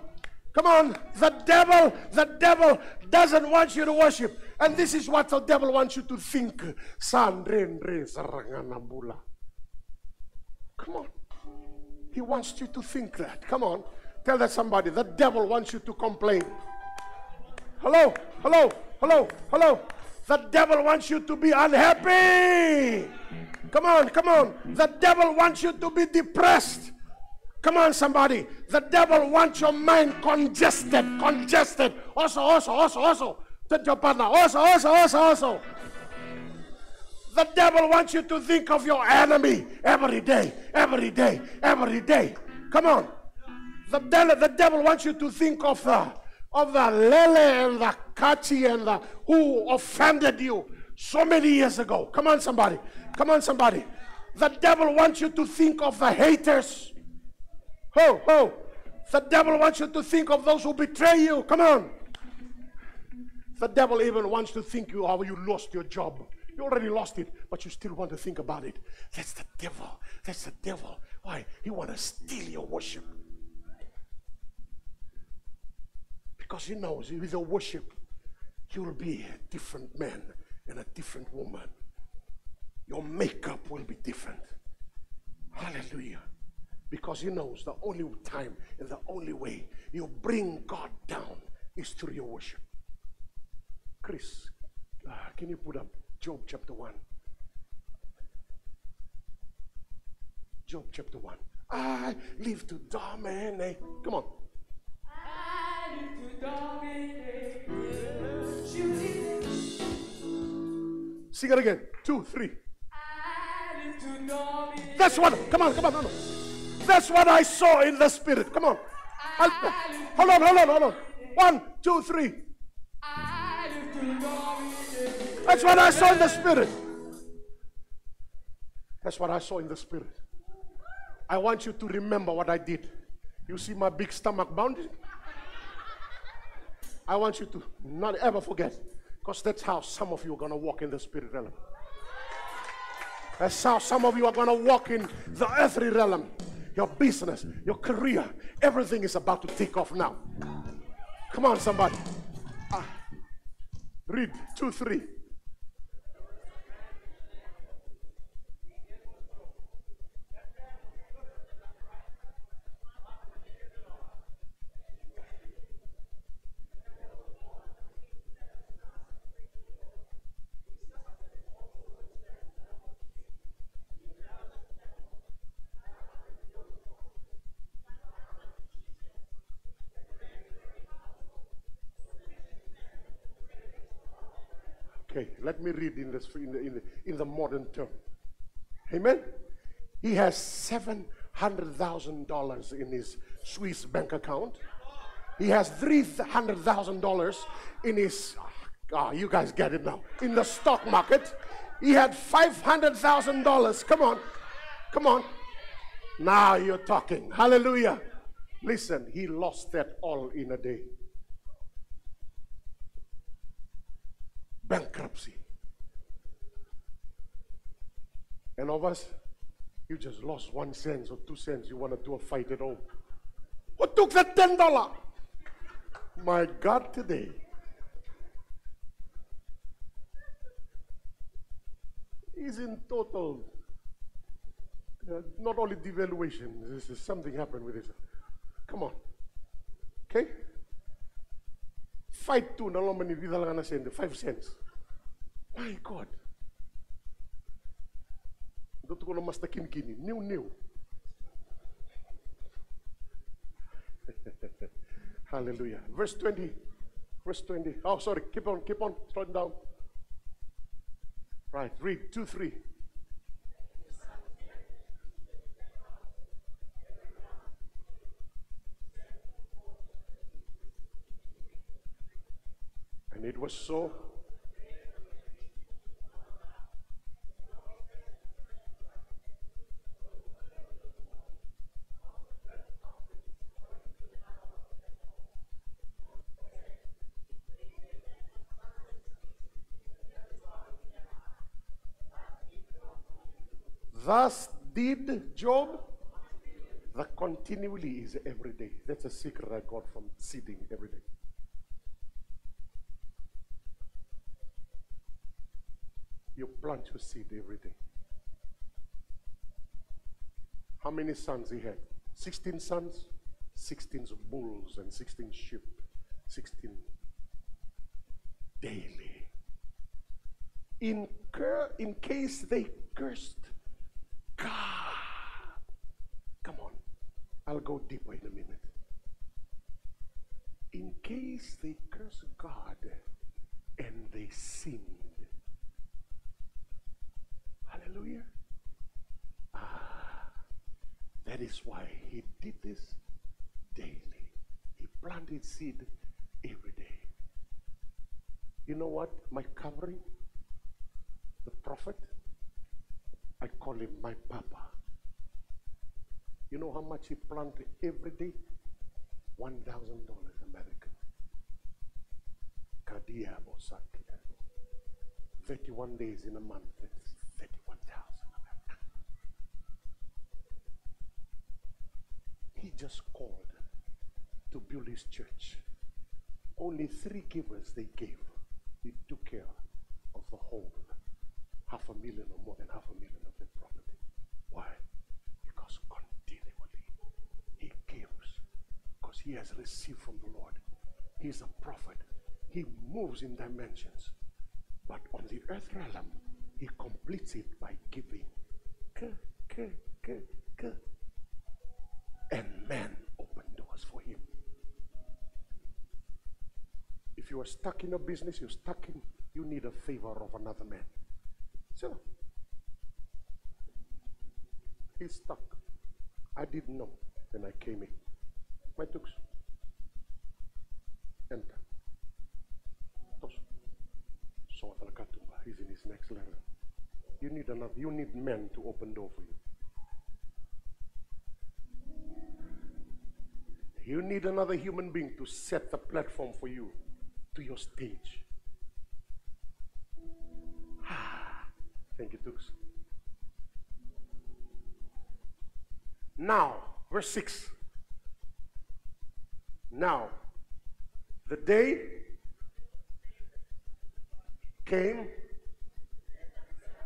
Come on, the devil, the devil doesn't want you to worship. And this is what the devil wants you to think. Come on. He wants you to think that. Come on. Tell that somebody. The devil wants you to complain. Hello, hello, hello, hello. The devil wants you to be unhappy. Come on, come on. The devil wants you to be depressed. Come on, somebody. The devil wants your mind congested, congested. Also, also, also, also. To your partner. Also, also, also, also. The devil wants you to think of your enemy every day, every day, every day. Come on. The devil, the devil wants you to think of the of the Lele and the Kachi and the who offended you so many years ago. Come on, somebody. Come on, somebody. The devil wants you to think of the haters. Ho, ho. The devil wants you to think of those who betray you. Come on. The devil even wants to think you how you lost your job. You already lost it, but you still want to think about it. That's the devil. That's the devil. Why? He want to steal your worship. Because he knows with your worship, you'll be a different man and a different woman. Your makeup will be different. Hallelujah. Because he knows the only time and the only way you bring God down is through your worship. Chris, uh, can you put up Job chapter 1? Job chapter 1. I live to dominate. Come on. I live to dominate. Sing it again. Two, three. That's what. Come on, come on, come on. That's what I saw in the spirit. Come on. I'll- hold on, hold on, hold on. One, two, three. That's what I saw in the spirit. That's what I saw in the spirit. I want you to remember what I did. You see my big stomach bounding? I want you to not ever forget. Because that's how some of you are going to walk in the spirit realm. That's how some of you are going to walk in the earthly realm. Your business, your career, everything is about to take off now. Come on, somebody. Ah. Read 2 3. Okay, let me read in, this, in, the, in, the, in the modern term. Amen. He has $700,000 in his Swiss bank account. He has $300,000 in his, ah, you guys get it now, in the stock market. He had $500,000. Come on, come on. Now you're talking. Hallelujah. Listen, he lost that all in a day. bankruptcy. And of us, you just lost one cent or two cents. You want to do a fight at home. Who took that ten dollar? My God, today. Is in total. uh, not only devaluation. This is something happened with this. Come on. Okay. Fight to nalomani vida lang na sende. Five cents. My God. Dito ko na mas nakinkini. New, new. Hallelujah. Verse 20. Verse 20. Oh, sorry. Keep on, keep on. Slow down. Right. Read. 2, 3. And it was so. Thus did Job The continually is every day. That's a secret I got from seeding every day. You plant your seed every day. How many sons he had? 16 sons, 16 bulls, and 16 sheep. 16 daily. In, cur- in case they cursed God. Come on, I'll go deeper in a minute. In case they curse God and they sinned. Hallelujah. Ah, that is why he did this daily. He planted seed every day. You know what? My covering, the prophet, I call him my papa. Know how much he planted every day? $1,000 American. Kadia Bosaki. 31 days in a month, that's 31,000 American. He just called to build his church. Only three givers they gave. He took care of the whole half a million or more than half a million of the property. Why? Because continually he gives. Because he has received from the Lord. He is a prophet. He moves in dimensions. But on the earth realm, he completes it by giving. K, K, K, K. And man opened doors for him. If you are stuck in a business, you're stuck in, you need a favor of another man. So, he's stuck. I didn't know when I came in. My tooks. Enter. Tos. So Katumba, he's in his next level. You need another, you need men to open door for you. You need another human being to set the platform for you to your stage. Thank you, Tux. Now, verse 6. Now, the day came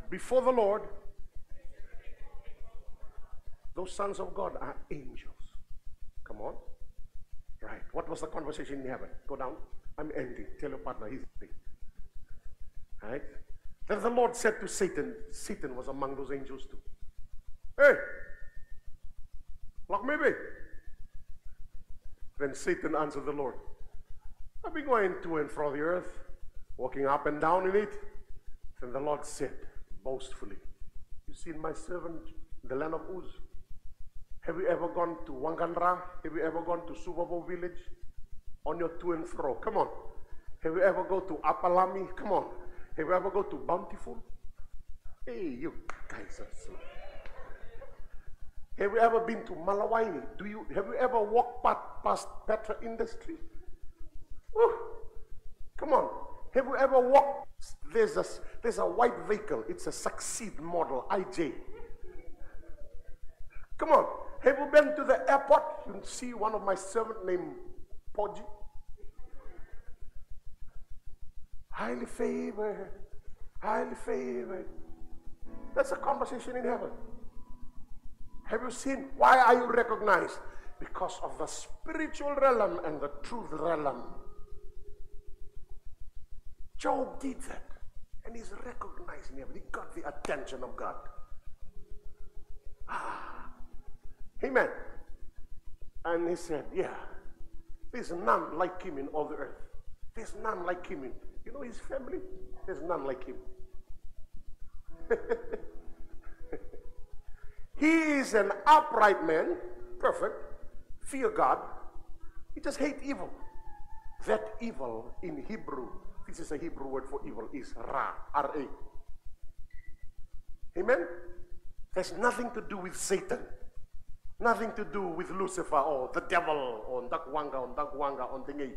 before the Lord. Sons of God are angels. Come on. Right. What was the conversation in heaven? Go down. I'm ending. Tell your partner he's ending. Right? Then the Lord said to Satan, Satan was among those angels too. Hey, lock me. Then Satan answered the Lord, I've been going to and fro the earth, walking up and down in it. Then the Lord said boastfully, You seen my servant, the land of Uz? Have you ever gone to Waqadra? Have you ever gone to Subabo village? On your to and fro. Come on. Have you ever go to Apalami? Come on. Have you ever go to Bountiful? Hey, you guys are so. Have you ever been to Malawaini? Do you have you ever walked past, past Petra Industry? Woo. Come on. Have you ever walked? There's a there's a white vehicle. It's a Succeed model IJ. Come on. Have you been to the airport? You see one of my servant named Podgy. Highly favored, highly favored. That's a conversation in heaven. Have you seen? Why are you recognized? Because of the spiritual realm and the truth realm. Job did that. And he's recognized in heaven. He got the attention of God. Ah. Amen. And he said, Yeah, there's none like him in all the earth. There's none like him in, you know, his family. There's none like him. he is an upright man, perfect, fear God. He just hate evil. That evil in Hebrew, this is a Hebrew word for evil, is Ra, R-A. Amen? Has nothing to do with Satan. Nothing to do with Lucifer or the devil or Ndakwanga or Ndakwanga or Thingy.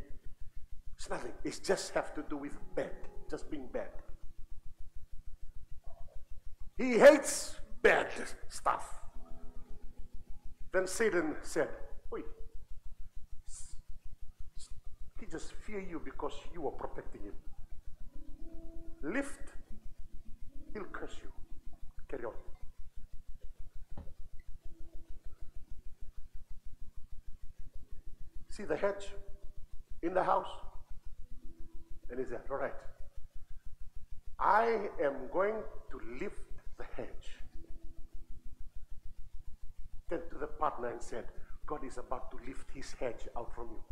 It's nothing. It just have to do with bad. Just being bad. He hates bad stuff. Then Satan said, Wait, he just fear you because you are protecting him. Lift, he'll curse you. Carry on. See the hedge in the house? And he said, All right. I am going to lift the hedge. Then to the partner and said, God is about to lift his hedge out from you.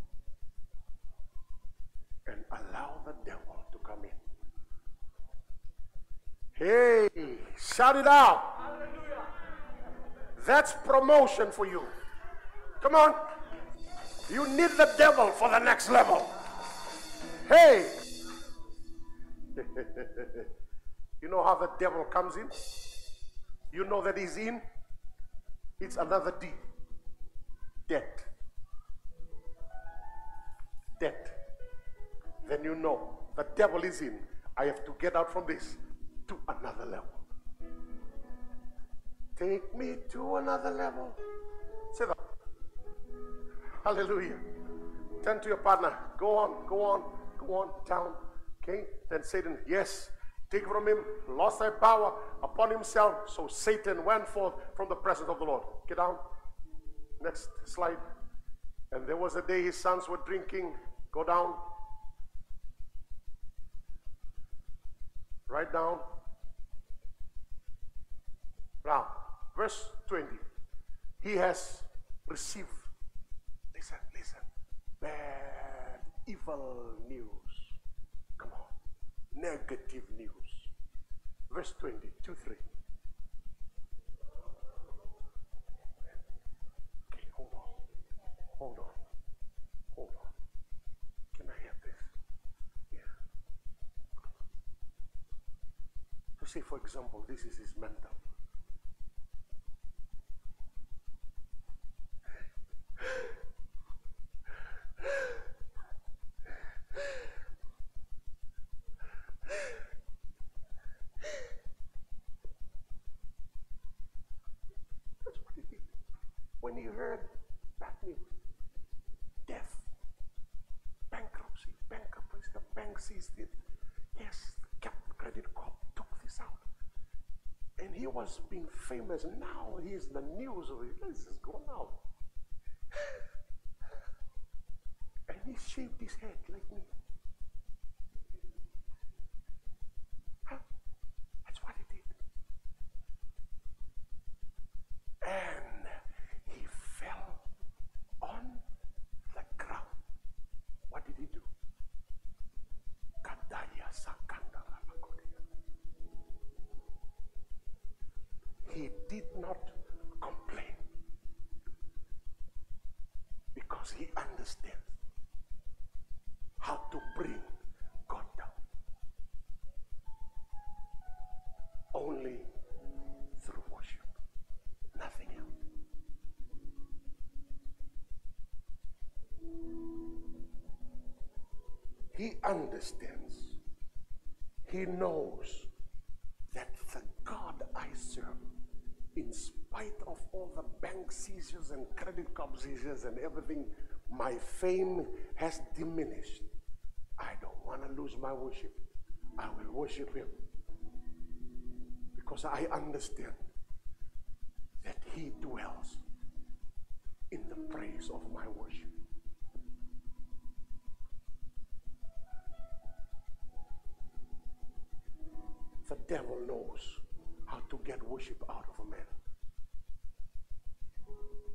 And allow the devil to come in. Hey, shout it out. That's promotion for you. Come on. You need the devil for the next level. Hey. you know how the devil comes in? You know that he's in? It's another D. Debt. Debt. Then you know the devil is in. I have to get out from this to another level. Take me to another level. Say that. Hallelujah. Turn to your partner. Go on, go on, go on down. Okay? Then Satan, yes, take from him, lost thy power upon himself. So Satan went forth from the presence of the Lord. Get down. Next slide. And there was a day his sons were drinking. Go down. Right down. Now, verse 20. He has received, bad, evil news. Come on. Negative news. Verse 20, 2 3. Okay, hold on. Hold on. Hold on. Can I have this? Yeah. So say, for example, this is his mental. That's what he did. When he heard bad news, death, bankruptcy, bankruptcy, the bank seized it. Yes, Credit Corp took this out. And he was being famous. Now he's the news of it. This is going out. And he shaved his head like me. Seizures and credit seizures and everything, my fame has diminished. I don't want to lose my worship. I will worship him because I understand that he dwells in the praise of my worship. The devil knows how to get worship out of a man.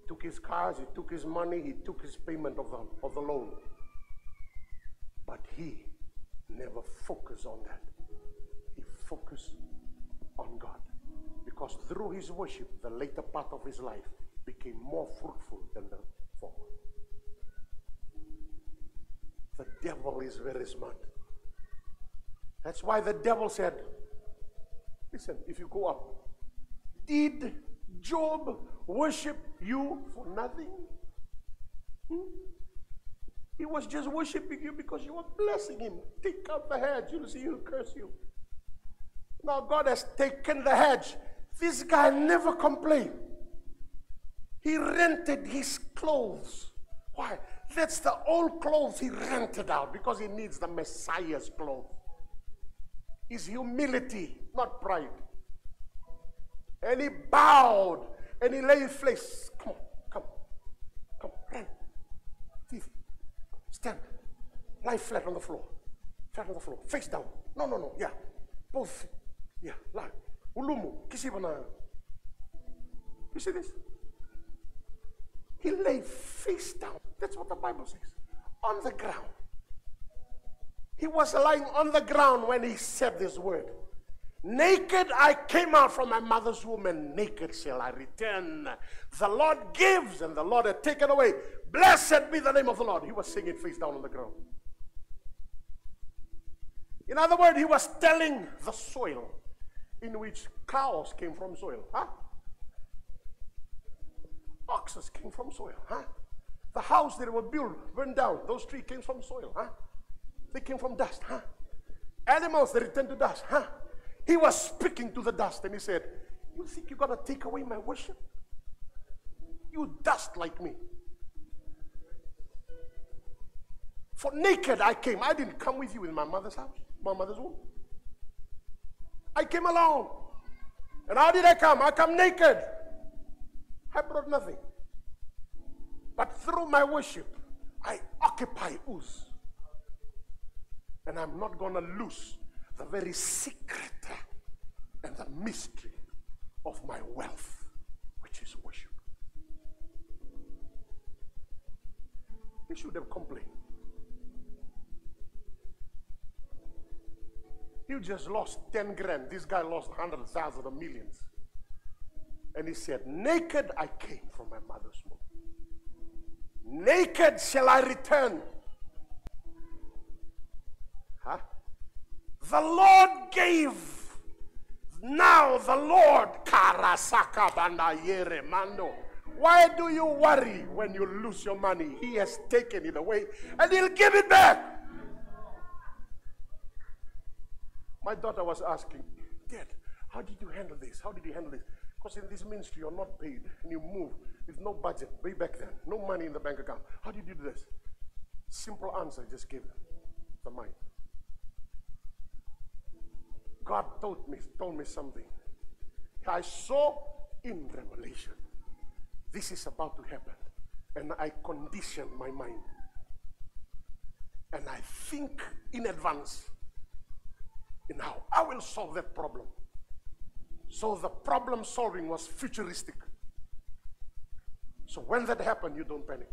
Took his cars, he took his money, he took his payment of the, of the loan. But he never focused on that. He focused on God. Because through his worship, the later part of his life became more fruitful than the former. The devil is very smart. That's why the devil said, Listen, if you go up, did Job worship you for nothing? Hmm? He was just worshiping you because you were blessing him. Take out the hedge, you'll see he'll curse you. Now God has taken the hedge. This guy never complained. He rented his clothes. Why? That's the old clothes he rented out because he needs the Messiah's clothes. His humility, not pride. And he bowed and he lay his face. Come on, come, on, come, run. Thief, stand. Lie flat on the floor. Flat on the floor. Face down. No, no, no. Yeah. Both. Yeah, lie. Ulumu, kisiba na. You see this? He lay face down. That's what the Bible says. On the ground. He was lying on the ground when he said this word. Naked I came out from my mother's womb, and naked shall I return. The Lord gives, and the Lord hath taken away. Blessed be the name of the Lord. He was singing face down on the ground. In other words, he was telling the soil in which cows came from soil. Huh? Oxes came from soil. Huh? The house that were built burned down. Those trees came from soil. Huh? They came from dust. Huh? Animals that return to dust. Huh? He was speaking to the dust and he said, You think you're going to take away my worship? You dust like me. For naked I came. I didn't come with you in my mother's house, my mother's womb. I came alone. And how did I come? I come naked. I brought nothing. But through my worship, I occupy Uz. And I'm not going to lose the very secret and the mystery of my wealth, which is worship. He should have complained. You just lost 10 grand. This guy lost hundreds, thousands, of millions. And he said, Naked I came from my mother's womb. Naked shall I return. Huh? The Lord gave. Now the Lord karasaka mando. Why do you worry when you lose your money? He has taken it away and he'll give it back. My daughter was asking, Dad, how did you handle this? How did you handle this? Because in this ministry, you're not paid and you move with no budget way back then, no money in the bank account. How did you do this? Simple answer, just give them the mind. God told me, told me something. I saw in Revelation, this is about to happen. And I condition my mind. And I think in advance in how I will solve that problem. So the problem solving was futuristic. So when that happened, you don't panic.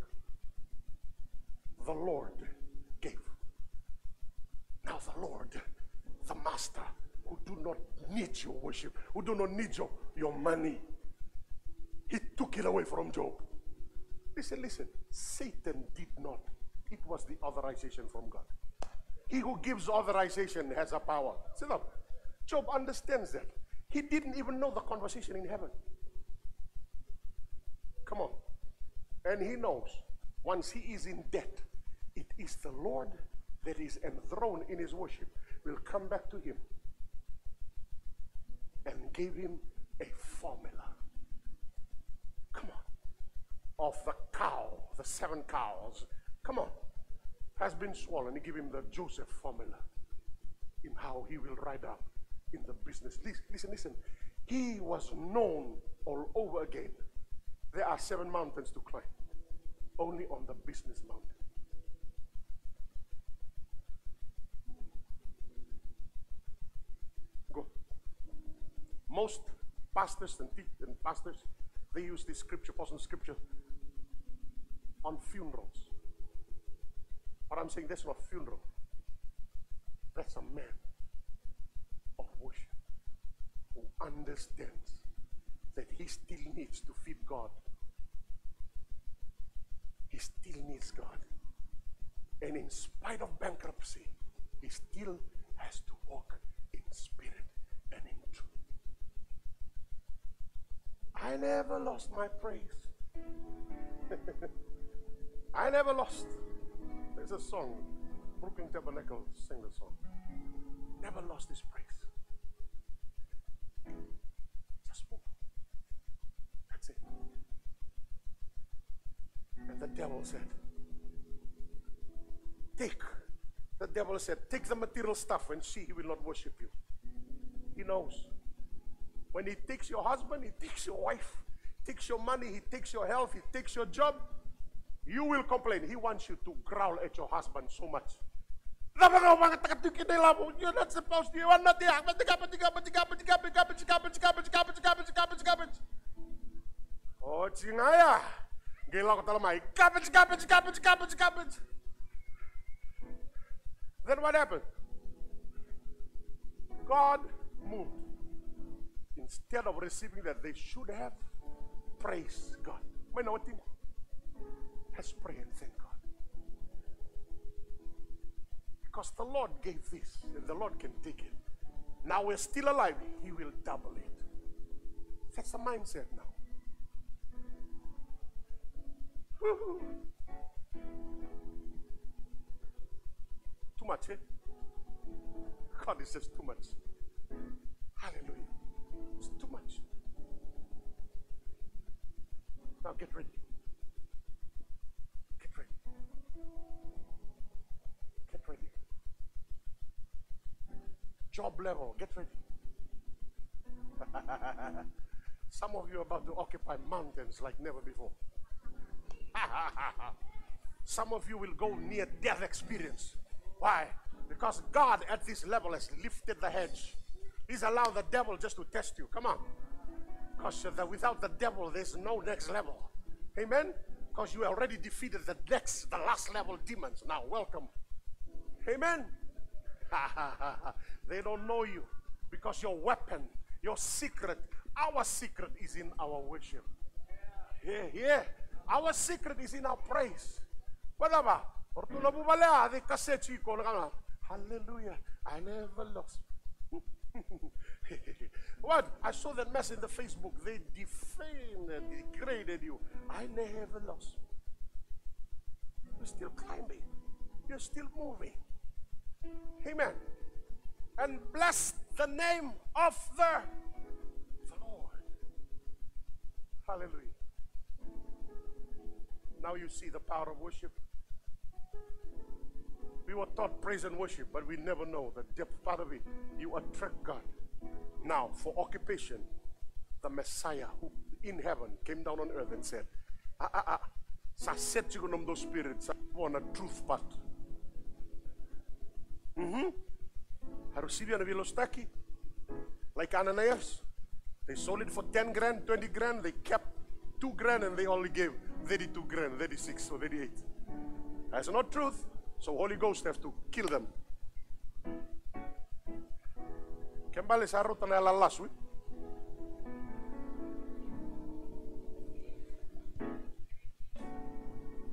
The Lord gave. Now the Lord, the master, who do not need your worship, who do not need your, your money, he took it away from Job. Listen, listen. Satan did not. It was the authorization from God. He who gives authorization has a power. Sit up. Job understands that. He didn't even know the conversation in heaven. Come on. And he knows once he is in debt, it is the Lord that is enthroned in his worship will come back to him and gave him a formula. Come on. Of the cow, the seven cows. Come on. Has been swollen. He give him the Joseph formula in how he will ride up in the business. Listen, listen. He was known all over again. There are seven mountains to climb. Only on the business mountain. Go. Most pastors and, and pastors, they use this scripture, personal scripture, on funerals. But I'm saying that's not a funeral. That's a man of worship who understands that he still needs to feed God. He still needs God. And in spite of bankruptcy, he still has to walk in spirit and in truth. I never lost my praise. I never lost. There's a song, Brooklyn Tabernacle sing the song. Never lost his praise. Just move. That's it. And the devil said. Take. The devil said, Take the material stuff and see he will not worship you. He knows. When he takes your husband, he takes your wife, takes your money, he takes your health, he takes your job, you will complain. He wants you to growl at your husband so much. Oh. Then what happened? God moved. Instead of receiving that, they should have praised God. May know what thing? Let's pray and thank God. Because the Lord gave this, and the Lord can take it. Now we're still alive, He will double it. That's the mindset now. Too much, eh? God is just too much. Hallelujah. Much. Now get ready. Get ready. Get ready. Job level, get ready. Some of you are about to occupy mountains like never before. Some of you will go near death experience. Why? Because God at this level has lifted the hedge. He's allowed the devil just to test you. Come on. Because uh, without the devil, there's no next level. Amen? Because you already defeated the next, the last level demons. Now, welcome. Amen? they don't know you because your weapon, your secret, our secret is in our worship. Yeah, yeah. Our secret is in our praise. Whatever. Hallelujah. I never lost. Hmm. what? I saw that mess in the Facebook. They defamed and degraded you. I never lost. You're still climbing. You're still moving. Amen. And bless the name of the, the Lord. Hallelujah. Now you see the power of worship. We were taught praise and worship, but we never know the depth part of it. You attract God. Now, for occupation, the Messiah who in heaven came down on earth and said, Ah, ah, ah, sa set you on those spirits on a truth part. Mm-hmm. Harusivi na vilostaki, like Ananias. They sold it for 10 grand, 20 grand. They kept 2 grand and they only gave 32 grand, 36 or 38. That's not truth. So Holy Ghost have to kill them. Kembali sa ruta na lalas, we.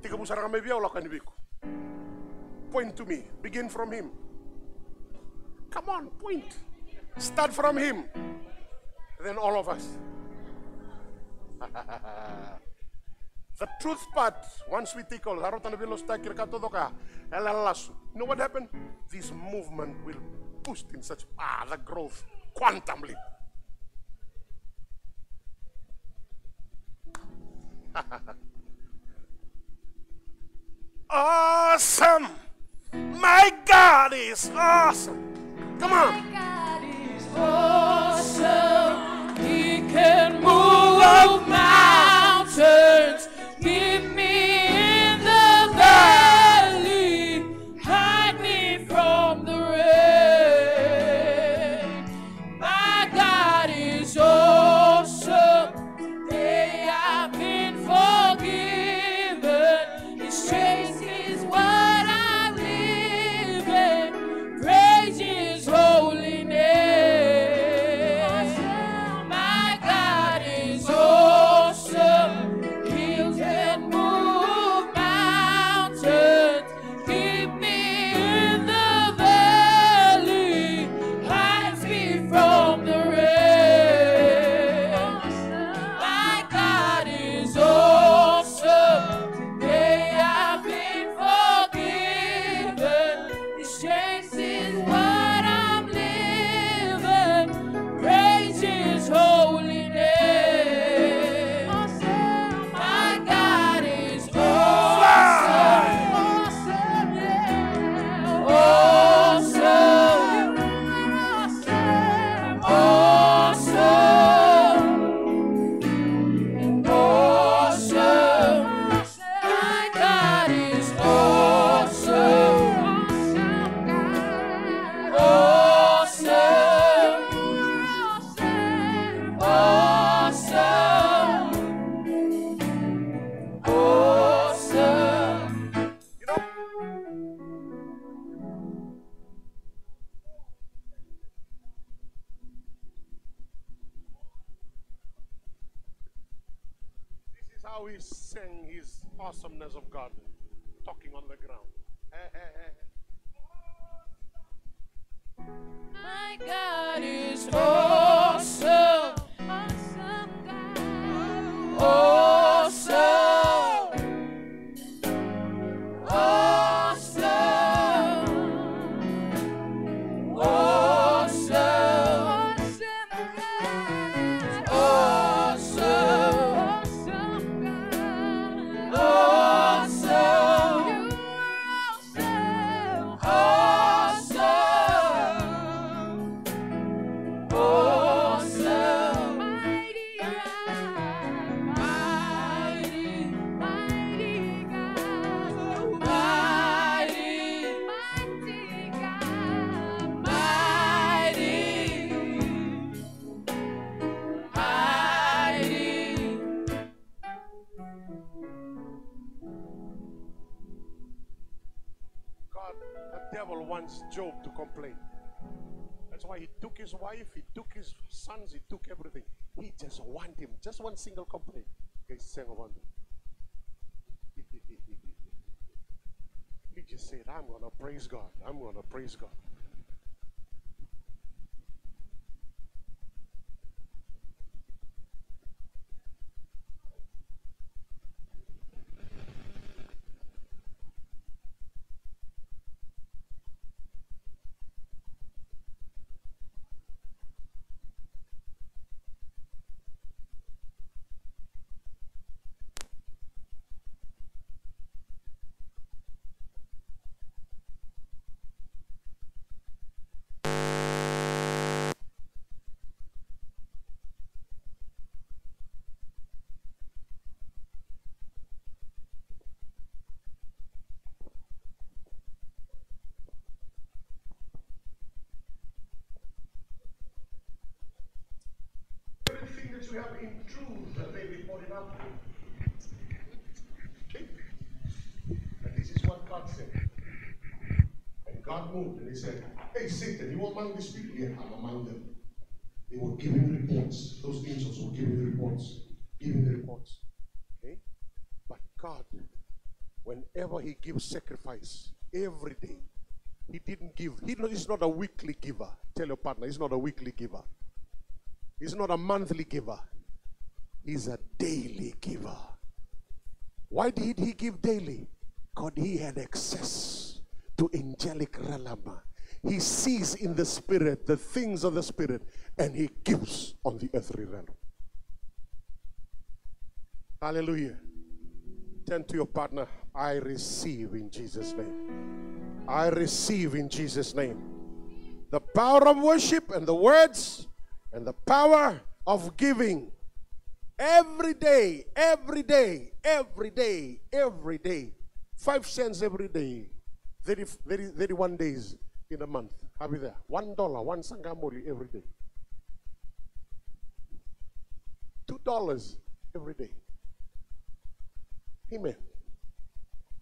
Tika mo sarang may biyaw lakan ibig ko. Point to me. Begin from him. Come on, point. Start from him. Then all of us. The truth part, once we elalasu. You know what happened? This movement will boost in such ah the growth quantumly. awesome! My God is awesome! Come on! Why he took his wife, he took his sons, he took everything. He just want him, just one single complaint. Okay, sang about it. He just said, I'm gonna praise God. I'm gonna praise God. Truth, that be poured out. Okay? And this is what God said. And God moved and he said, Hey Satan, you among these people? Yeah, I'm among them. They were giving reports. Those angels were giving reports. Giving the reports. Okay? But God, whenever He gives sacrifice, every day, He didn't give. He, he's not a weekly giver. Tell your partner, He's not a weekly giver. He's not a monthly giver. He's a daily giver. Why did he give daily? God, he had access to angelic realm. He sees in the spirit the things of the spirit and he gives on the earthly realm. Hallelujah. Turn to your partner. I receive in Jesus' name. I receive in Jesus' name. The power of worship and the words and the power of giving every day, every day, every day, every day. Five cents every day. 30, 30, 31 days in a month. I'll be there? One dollar, one sangamori every day. Two dollars every day. Amen.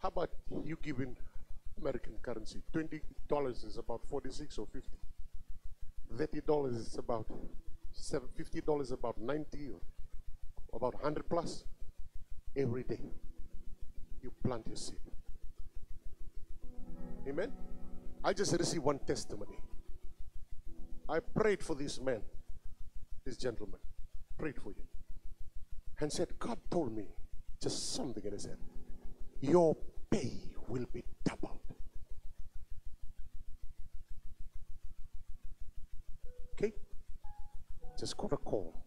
How about you giving American currency? Twenty dollars is about forty-six or fifty. Thirty dollars is about seven, fifty dollars about ninety or about hundred plus every day. You plant your seed. Amen. I just received one testimony. I prayed for this man, this gentleman, prayed for him, and said, God told me just something, and he said, Your pay will be doubled. Okay? Just got a call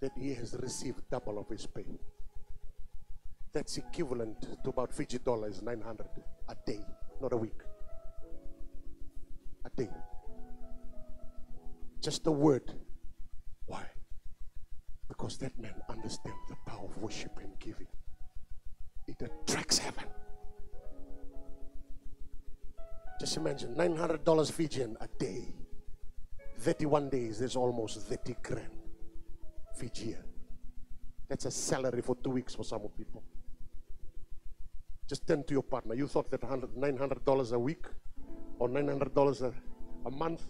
that he has received double of his pay. That's equivalent to about fifty dollars, nine hundred a day, not a week. A day. Just a word. Why? Because that man understands the power of worship and giving. It attracts heaven. Just imagine nine hundred dollars Fijian a day. Thirty-one days. There's almost thirty grand Fijian. That's a salary for two weeks for some people. Just turn to your partner. You thought that $900 a week or $900 a, a month,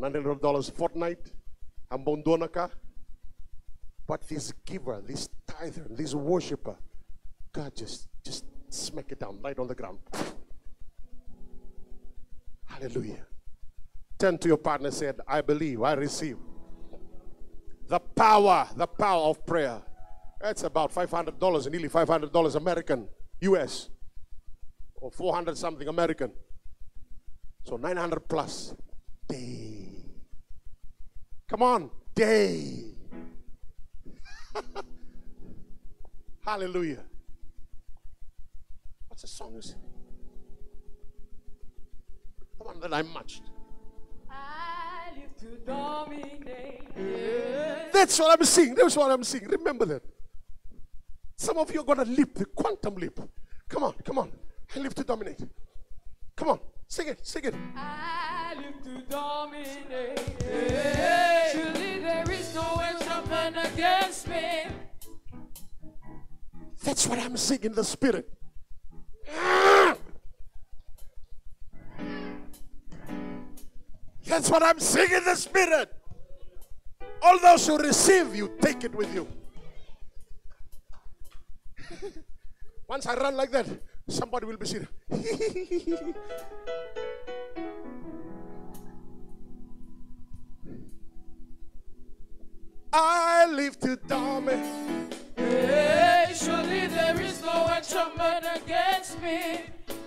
$900 a fortnight, ambon donaka. But this giver, this tither, this worshiper, God just just smack it down right on the ground. Hallelujah. Turn to your partner and said, I believe, I receive. The power, the power of prayer. That's about $500, nearly $500 American, US, or 400 something American. So 900 plus day. Come on, day. Hallelujah. What's the song you sing? The one that I matched. That's what I'm singing. That's what I'm singing. Remember that. Some of you are gonna leap, the quantum leap. Come on, come on. I live to dominate. Come on, sing it, sing it. I live to dominate. Surely there is no enchantment against me. That's what I'm singing in the spirit. Ah. That's what I'm seeing in the spirit. All those who receive you, take it with you. Once I run like that, somebody will be sitting. I live to dominate. Yeah. Surely there is no enchantment against me.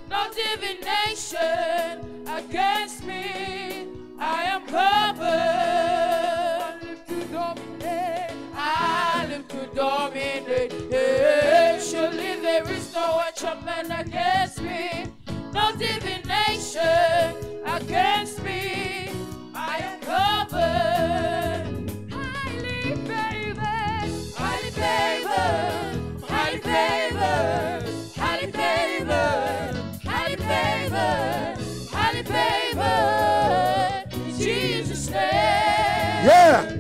No divination against me. Divination against me. I am covered. Yeah.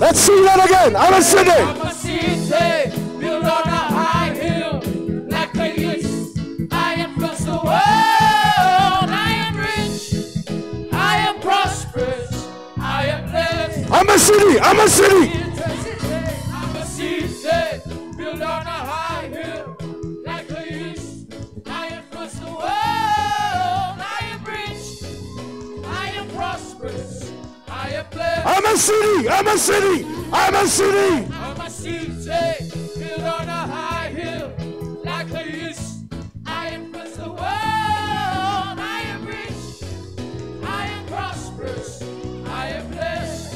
Let's sing that again. I'm a city. I'm a city built on a high hill, like a hill. I am first the world. I am rich. I am prosperous. I am blessed. I'm a city. I'm a city. City. I'm a city. I'm a city. I'm a city built on a high hill, like a hill. I am across the world. I am rich. I am prosperous. I am blessed.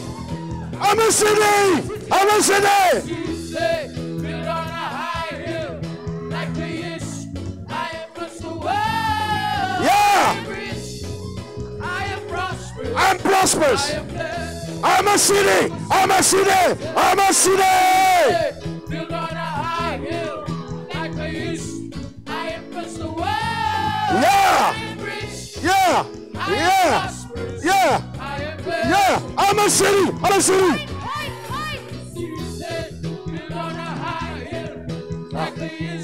I'm a city. I'm a city. Tuesday, built on a high hill, like the yish. I am across the world. Yeah. Rich. I am prosperous. I'm prosperous. I am blessed. A city. I'm a city. I'm a city. Built on a high hill, like the yish. I am the world. Yeah. rich. Yeah. Yeah. Yeah. I am blessed. Yeah. I'm a city. I'm a city. Tuesday, built on a high hill, like.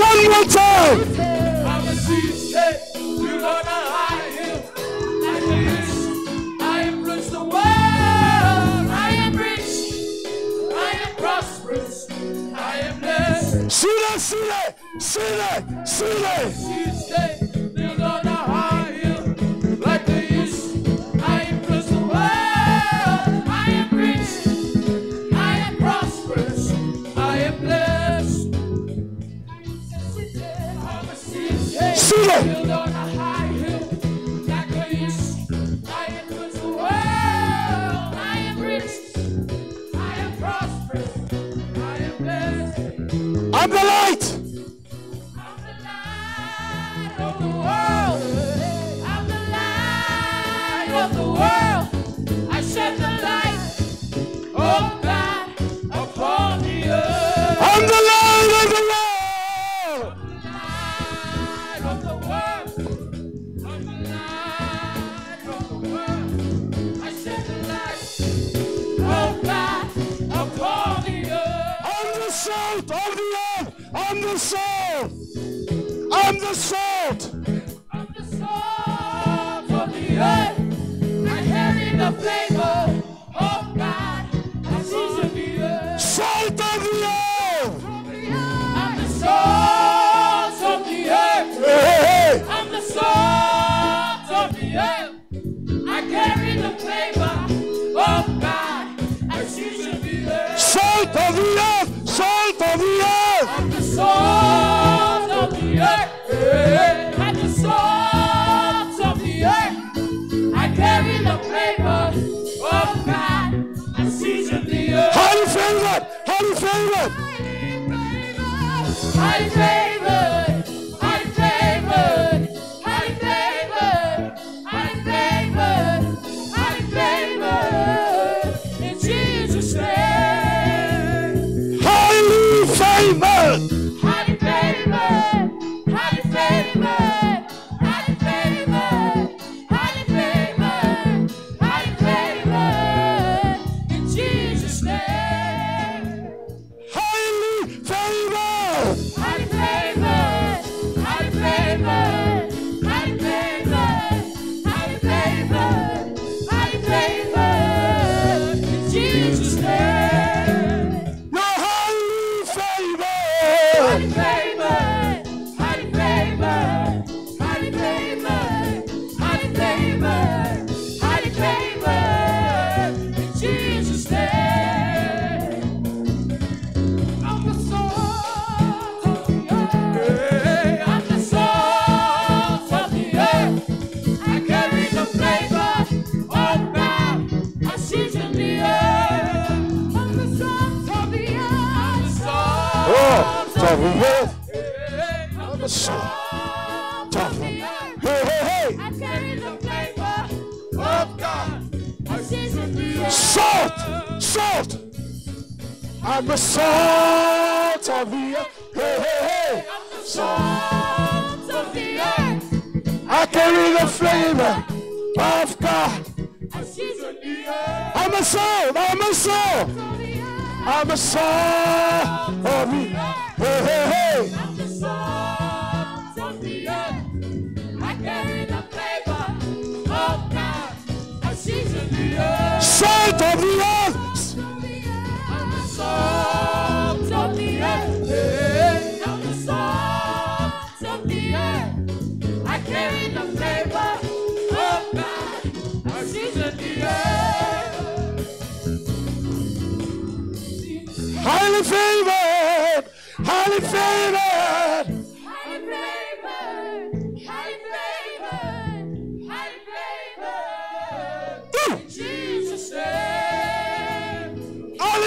れない。死れない。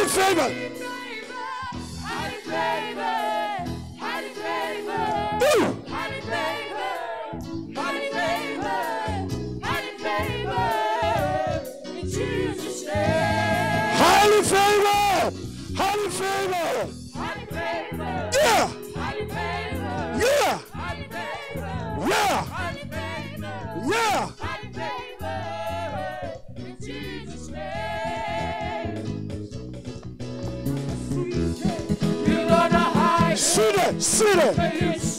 favor. City,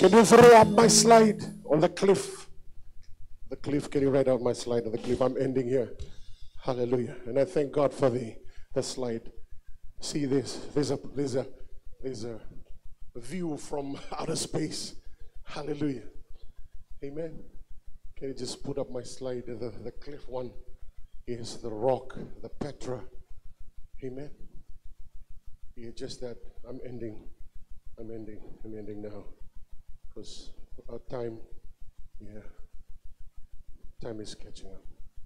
Can you throw up my slide on the cliff? The cliff, can you write out my slide on the cliff? I'm ending here. Hallelujah. And I thank God for the, the slide. See this. There's a there's a there's a view from outer space. Hallelujah. Amen. Can you just put up my slide? The, the cliff one is the rock, the Petra. Amen. Yeah, just that. I'm ending. I'm ending. I'm ending now. Because our time, yeah, time is catching up.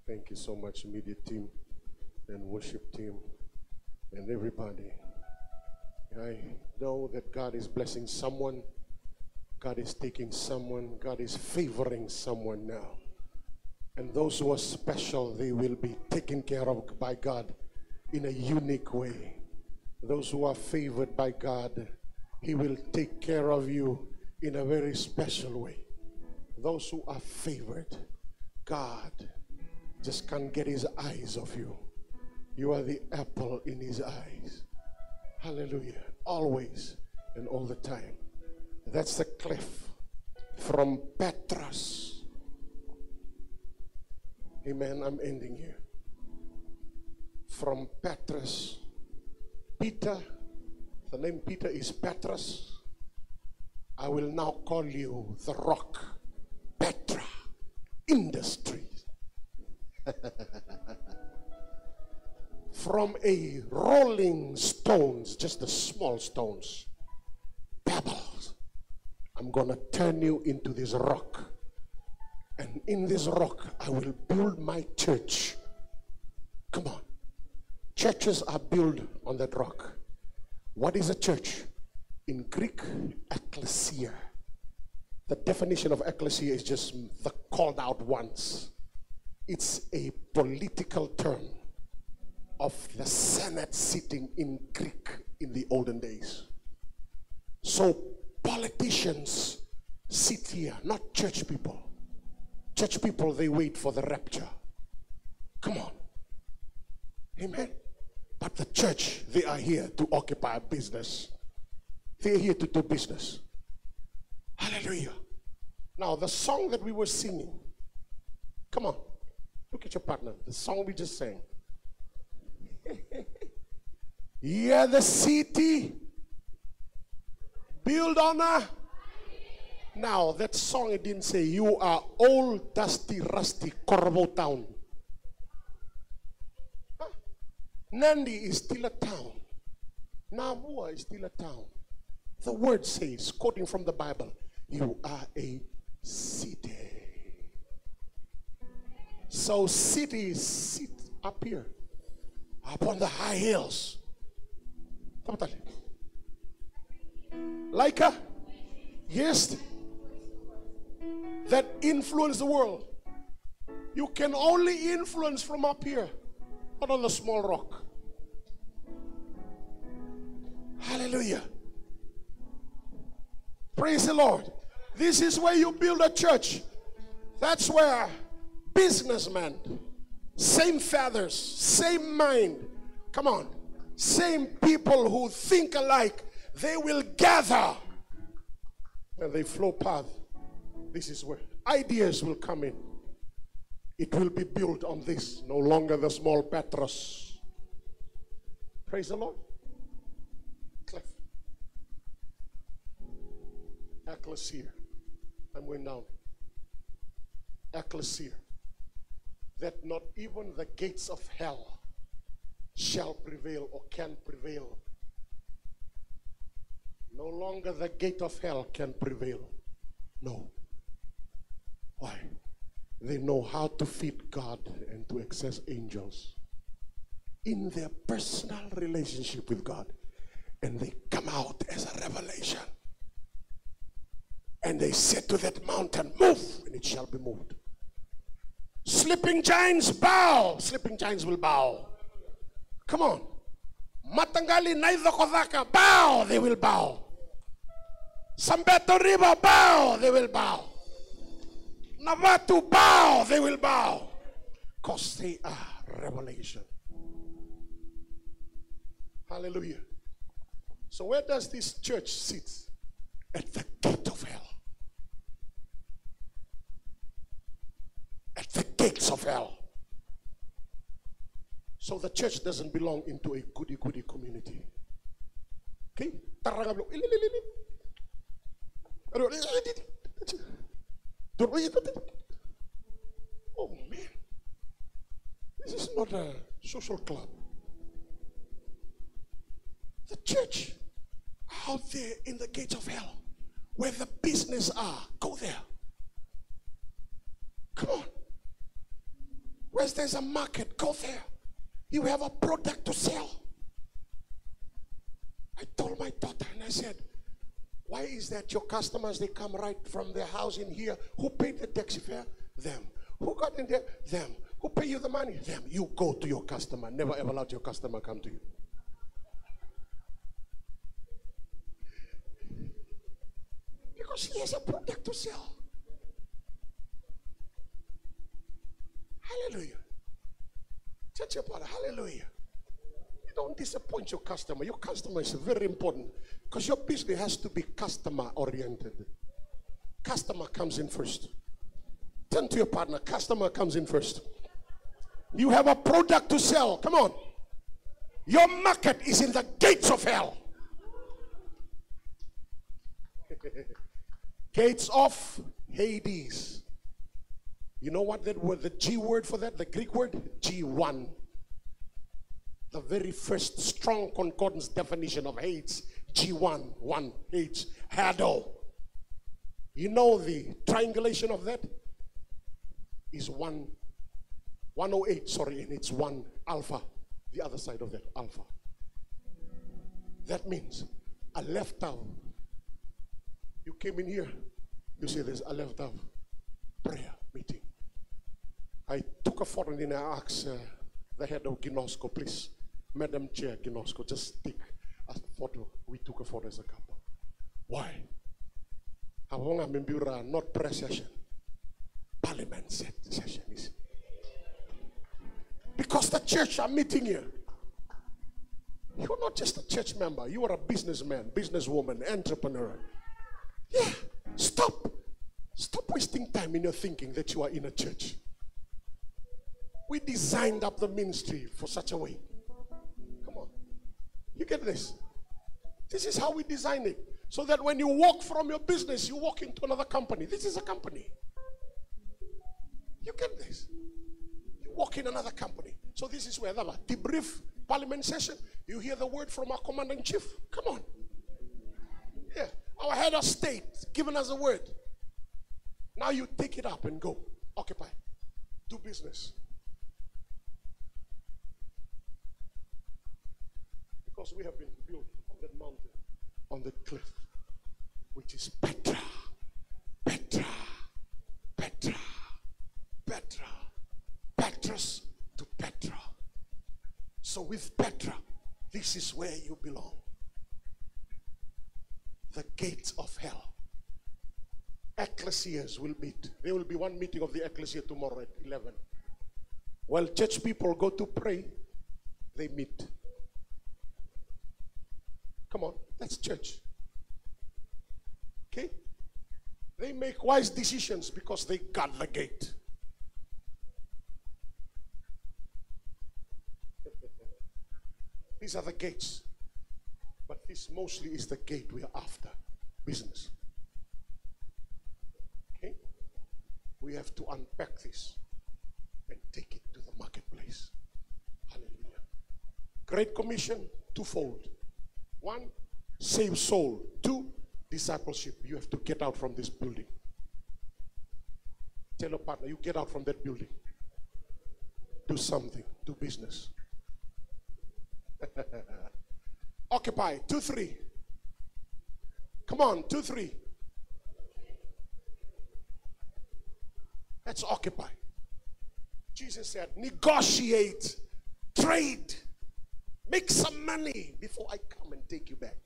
Thank you so much, media team and worship team and everybody. I know that God is blessing someone. God is taking someone. God is favoring someone now. And those who are special, they will be taken care of by God in a unique way. Those who are favored by God, He will take care of you in a very special way. Those who are favored, God just can't get His eyes off you. You are the apple in His eyes. Hallelujah. Always and all the time. That's the cliff from Petros. Amen. I'm ending here. From Petrus. Peter, the name Peter is Petrus. I will now call you the rock. Petra Industries. From a rolling stones, just the small stones, pebbles, I'm going to turn you into this rock. And in this rock, I will build my church. Come on. Churches are built on that rock. What is a church? In Greek, ecclesia. The definition of ecclesia is just the called out ones. It's a political term of the Senate sitting in Greek in the olden days. So politicians sit here, not church people. Church people, they wait for the rapture. Come on. Amen. But the church, they are here to occupy business. They're here to do business. Hallelujah. Now, the song that we were singing, come on, look at your partner. The song we just sang. yeah, the city build on a. Now, that song, it didn't say, You are old, dusty, rusty, Corvo town. Huh? Nadi is still a town. Nabua is still a town. The word says, quoting from the Bible, You are a city. So cities sit up here, up on the high hills. Like a yes, that influence the world. You can only influence from up here, not on the small rock. Hallelujah. Praise the Lord. This is where you build a church. That's where businessmen, same feathers, same mind, come on, same people who think alike, they will gather and they flow path. This is where ideas will come in. It will be built on this, no longer the small Petros. Praise the Lord. Ecclesia. I'm going down. Ecclesia. That not even the gates of hell shall prevail or can prevail. No longer the gate of hell can prevail. No. Why? They know how to feed God and to access angels in their personal relationship with God. And they come out as a revelation. And they said to that mountain, Move, and it shall be moved. Sleeping giants bow. Sleeping giants will bow. Come on. Mataqali neither Kodaka bow, they will bow. Sabeto River bow, they will bow. Navatu bow, they will bow. Because they are revelation. Hallelujah. So where does this church sit? At the gate of hell. At the gates of hell. So the church doesn't belong into a goody goody community. Okay? Oh man. This is not a social club. The church out there in the gates of hell, where the business are, go there. Come on. Where there's a market, go there. You have a product to sell. I told my daughter and I said, why is that your customers they come right from their house in here? Who paid the taxi fare? Them. Who got in there? Them. Who pay you the money? Them. You go to your customer. Never ever let your customer come to you. Because he has a product to sell. Hallelujah. Church hallelujah. You don't disappoint your customer. Your customer is very important because your business has to be customer oriented. Customer comes in first. Turn to your partner. Customer comes in first. You have a product to sell. Come on. Your market is in the gates of hell. gates of Hades. You know what that word, the G word for that, the Greek word? G1. The very first strong concordance definition of Hades, G1, 1, H, Hado. You know the triangulation of that is 1, 108, sorry, and it's 1 alpha, the other side of that, alpha. That means a left out. You came in here, you say there's a left out prayer meeting. I took a photo and I asked uh, the head of Ginosco, please, Madam Chair Ginosco, just take a photo. We took a photo as a couple. Why? Awonga membura not press session, parliament session is. Because the church are meeting here. You're not just a church member, you are a businessman, businesswoman, entrepreneur. Yeah, stop. Stop wasting time in your thinking that you are in a church. We designed up the ministry for such a way. Come on. You get this? This is how we design it. So that when you walk from your business, you walk into another company. This is a company. You get this? You walk in another company. So this is where the debrief parliament session. You hear the word from our commander in chief. Come on. Yeah. Our head of state giving us a word. Now you take it up and go. Occupy. Do business. Because we have been built on that mountain, on the cliff, which is Petra. Petra. Petra. Petra. Petrus to Petra. So with Petra, this is where you belong. The gates of hell. Ecclesias will meet. There will be one meeting of the ecclesia tomorrow at 11. While church people go to pray, they meet. Come on, that's church. Okay? They make wise decisions because they guard the gate. These are the gates. But this mostly is the gate we are after business. Okay? We have to unpack this and take it to the marketplace. Hallelujah. Great Commission, twofold. One, save soul. Two, discipleship. You have to get out from this building. Tell a partner, you get out from that building. Do something. Do business. Occupy. Two, three. Come on, two, three. Let's occupy. Jesus said, negotiate, trade, make some money before I come and take you back.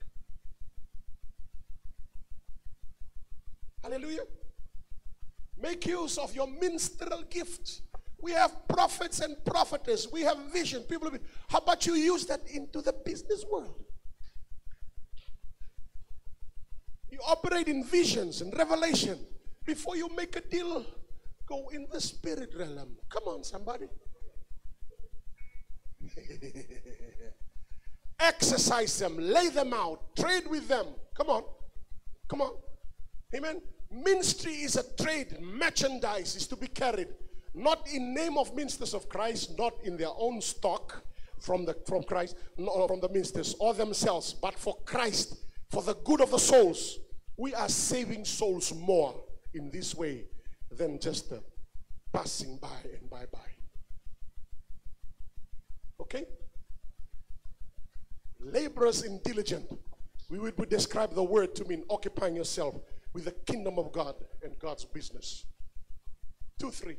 Hallelujah. Make use of your minstrel gift. We have prophets and prophetess. We have vision. People, how about you use that into the business world? You operate in visions and revelation. Before you make a deal, go in the spirit realm. Come on, somebody. Exercise them, lay them out, trade with them. Come on. Come on. Amen. Ministry is a trade. Merchandise is to be carried. Not in name of ministers of Christ, not in their own stock from the from Christ, no, from the ministers or themselves, but for Christ, for the good of the souls. We are saving souls more in this way than just uh, passing by and bye bye. Okay? Laborers in diligent. We would describe the word to mean occupying yourself with the kingdom of God and God's business. Two, three.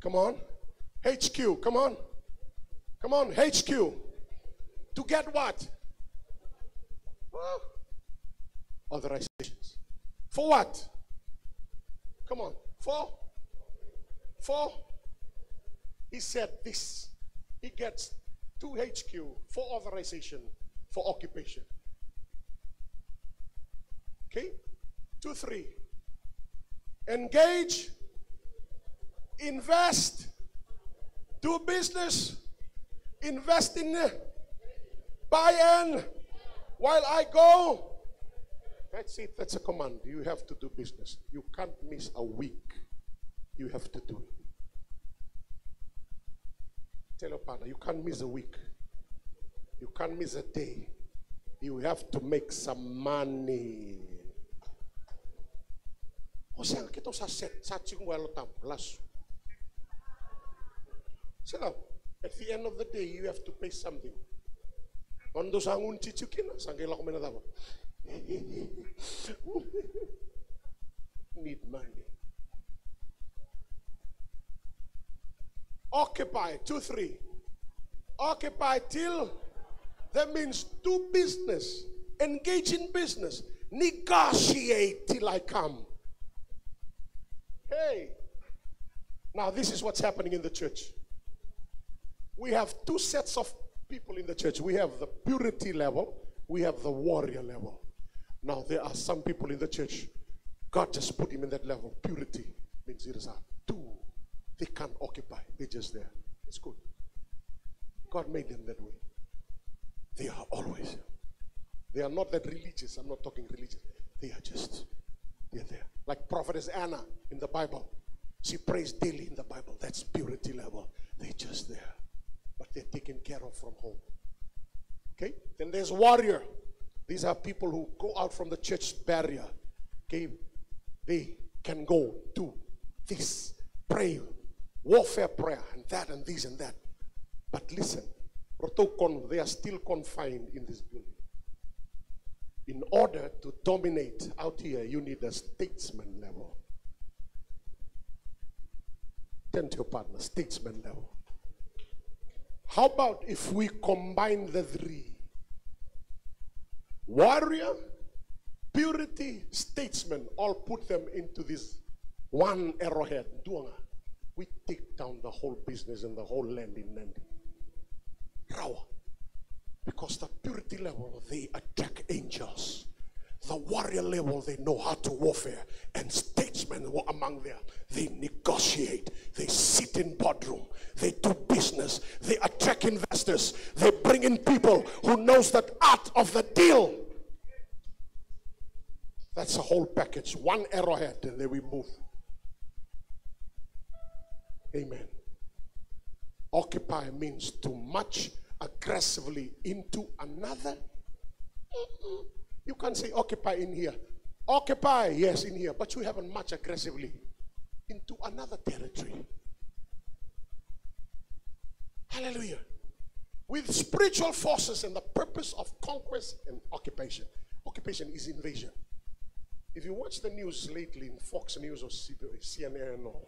Come on. HQ, come on. Come on, HQ. To get what? Huh? Authorizations. For what? Come on. For? For? He said this. He gets two HQ for authorization for occupation. Okay? Two, three. Engage, invest, do business, invest in, buy in, while I go. That's it. That's a command. You have to do business. You can't miss a week. You have to do it. Tell your partner, you can't miss a week. You can't miss a day. You have to make some money. O sea, kita sa set, sa chingwelo tam, lasso. So, at the end of the day, you have to pay something. Quando sa chichukina, sa kailangan ko minatama. Need money. Occupy, two, three. Occupy till that means do business, engage in business, negotiate till I come. Hey, now this is what's happening in the church. We have two sets of people in the church. We have the purity level, we have the warrior level. Now there are some people in the church, God just put him in that level. Purity means it is a two. They can't occupy, they're just there. It's good. God made them that way. They are always. They are not that religious. I'm not talking religious. They are just, they're there. Like Prophetess Anna in the Bible. She prays daily in the Bible. That's purity level. They're just there. But they're taken care of from home. Okay? Then there's warrior. These are people who go out from the church barrier. Okay? They can go do this, pray, warfare prayer, and that, and this, and that. But listen, they are still confined in this building. In order to dominate out here, you need a statesman level. Turn to your partner, statesman level. How about if we combine the three? Warrior, purity, statesman, all put them into this one arrowhead. Duanga. We take down the whole business and the whole land in Nadi. Rawa. Because the purity level, they attack angels. The warrior level, they know how to warfare. And statesmen were among them. They negotiate. They sit in boardroom. They do business. They attract investors. They bring in people who knows that art of the deal. That's a whole package. One arrowhead, and then we move. Amen. Occupy means to march aggressively into another. Mm-mm. You can't say occupy in here. Occupy, yes, in here, but you haven't marched aggressively into another territory. Hallelujah. With spiritual forces and the purpose of conquest and occupation. Occupation is invasion. If you watch the news lately in Fox News or CNN or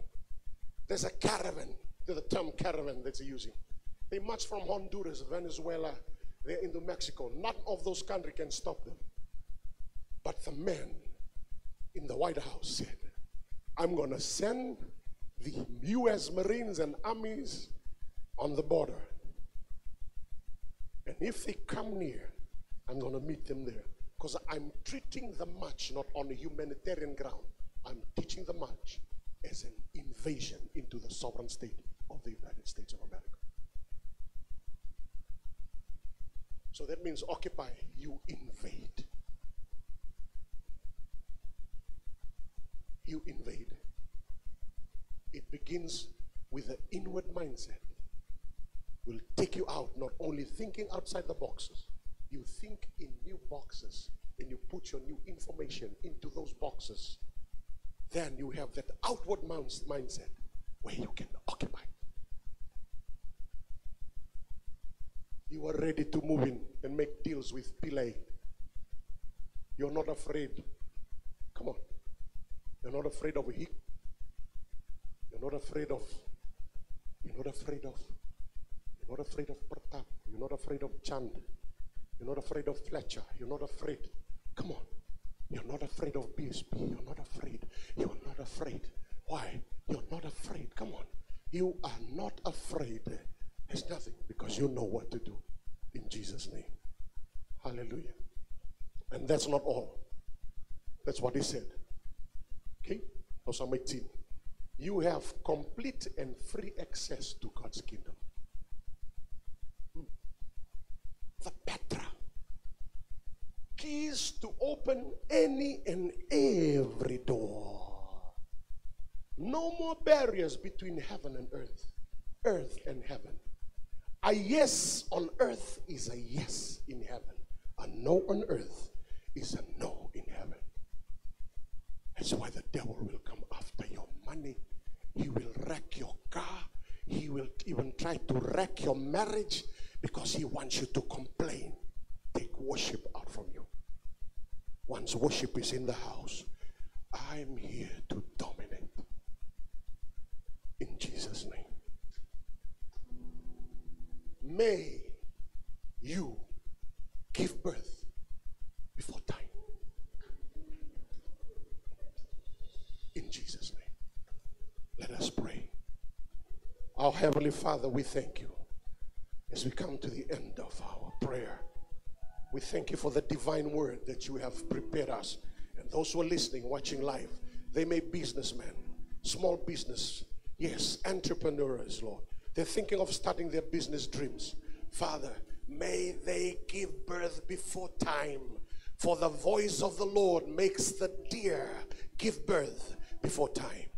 there's a caravan, there's a term caravan that they're using. They march from Honduras, Venezuela, they're into Mexico. None of those countries can stop them. But the man in the White House said, I'm going to send the U.S. Marines and armies on the border. And if they come near, I'm going to meet them there. Because I'm treating the march not on a humanitarian ground. I'm teaching the march as an invasion into the sovereign state of the United States of America. So that means occupy, you invade. You invade. It begins with the inward mindset. Will take you out, not only thinking outside the boxes, you think in new boxes and you put your new information into those boxes. Then you have that outward minds- mindset where you can occupy. You are ready to move in and make deals with Pile. You're not afraid. Come on. You're not afraid of Hick. You're not afraid of. You're not afraid of. You're not afraid of Pratap. You're not afraid of Chand. You're not afraid of Fletcher. You're not afraid. Come on. You're not afraid of BSP. You're not afraid. You're not afraid. Why? You're not afraid. Come on. You are not afraid. There's nothing because you know what to do in Jesus' name. Hallelujah. And that's not all. That's what he said. Okay? Psalm 18. You have complete and free access to God's kingdom. Hmm. The Petra. Keys to open any and every door. No more barriers between heaven and earth, earth and heaven. A yes on earth is a yes in heaven. A no on earth is a no. That's why the devil will come after your money. He will wreck your car. He will even try to wreck your marriage because he wants you to complain. Take worship out from you. Once worship is in the house, I'm here to dominate. In Jesus' name. May you give birth before time. In Jesus' name. Let us pray. Our Heavenly Father, we thank you as we come to the end of our prayer. We thank you for the divine word that you have prepared us. And those who are listening, watching live, they may businessmen, small business, yes, entrepreneurs, Lord. They're thinking of starting their business dreams. Father, may they give birth before time. For the voice of the Lord makes the deer give birth before time.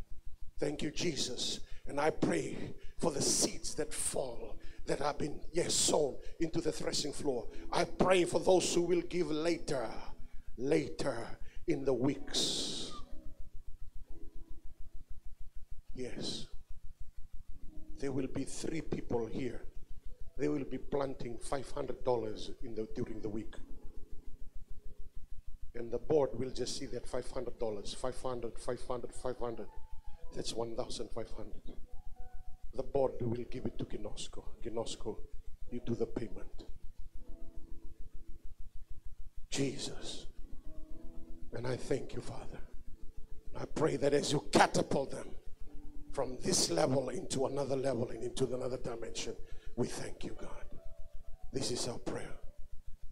Thank you, Jesus. And I pray for the seeds that fall, that have been, yes, sown into the threshing floor. I pray for those who will give later, later in the weeks. Yes. There will be three people here. They will be planting $500 in the, during the week. And the board will just see that $500, 500, 500, 500. That's 1,500. The board will give it to Ginosco. Ginosco, you do the payment. Jesus. And I thank you, Father. I pray that as you catapult them from this level into another level and into another dimension, we thank you, God. This is our prayer.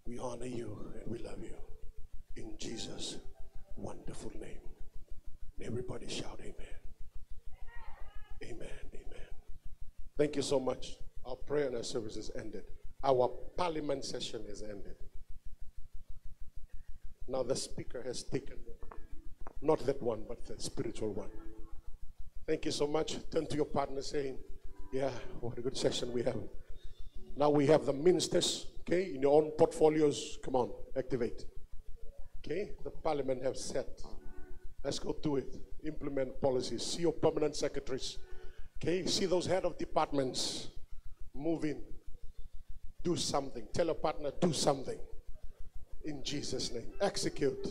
We honor you and we love you. In Jesus' wonderful name. Everybody shout amen. Amen. Thank you so much. Our prayer and our service is ended. Our parliament session is ended. Now the speaker has taken not that one, but the spiritual one. Thank you so much. Turn to your partner saying, Yeah, what a good session we have. Now we have the ministers, okay, in your own portfolios. Come on, activate. Okay, the parliament have set. Let's go do it. Implement policies. See your permanent secretaries. Okay, see those head of departments moving. Do something. Tell a partner, do something. In Jesus' name. Execute.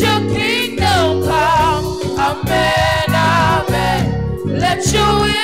Your kingdom come. Amen, amen. Let your will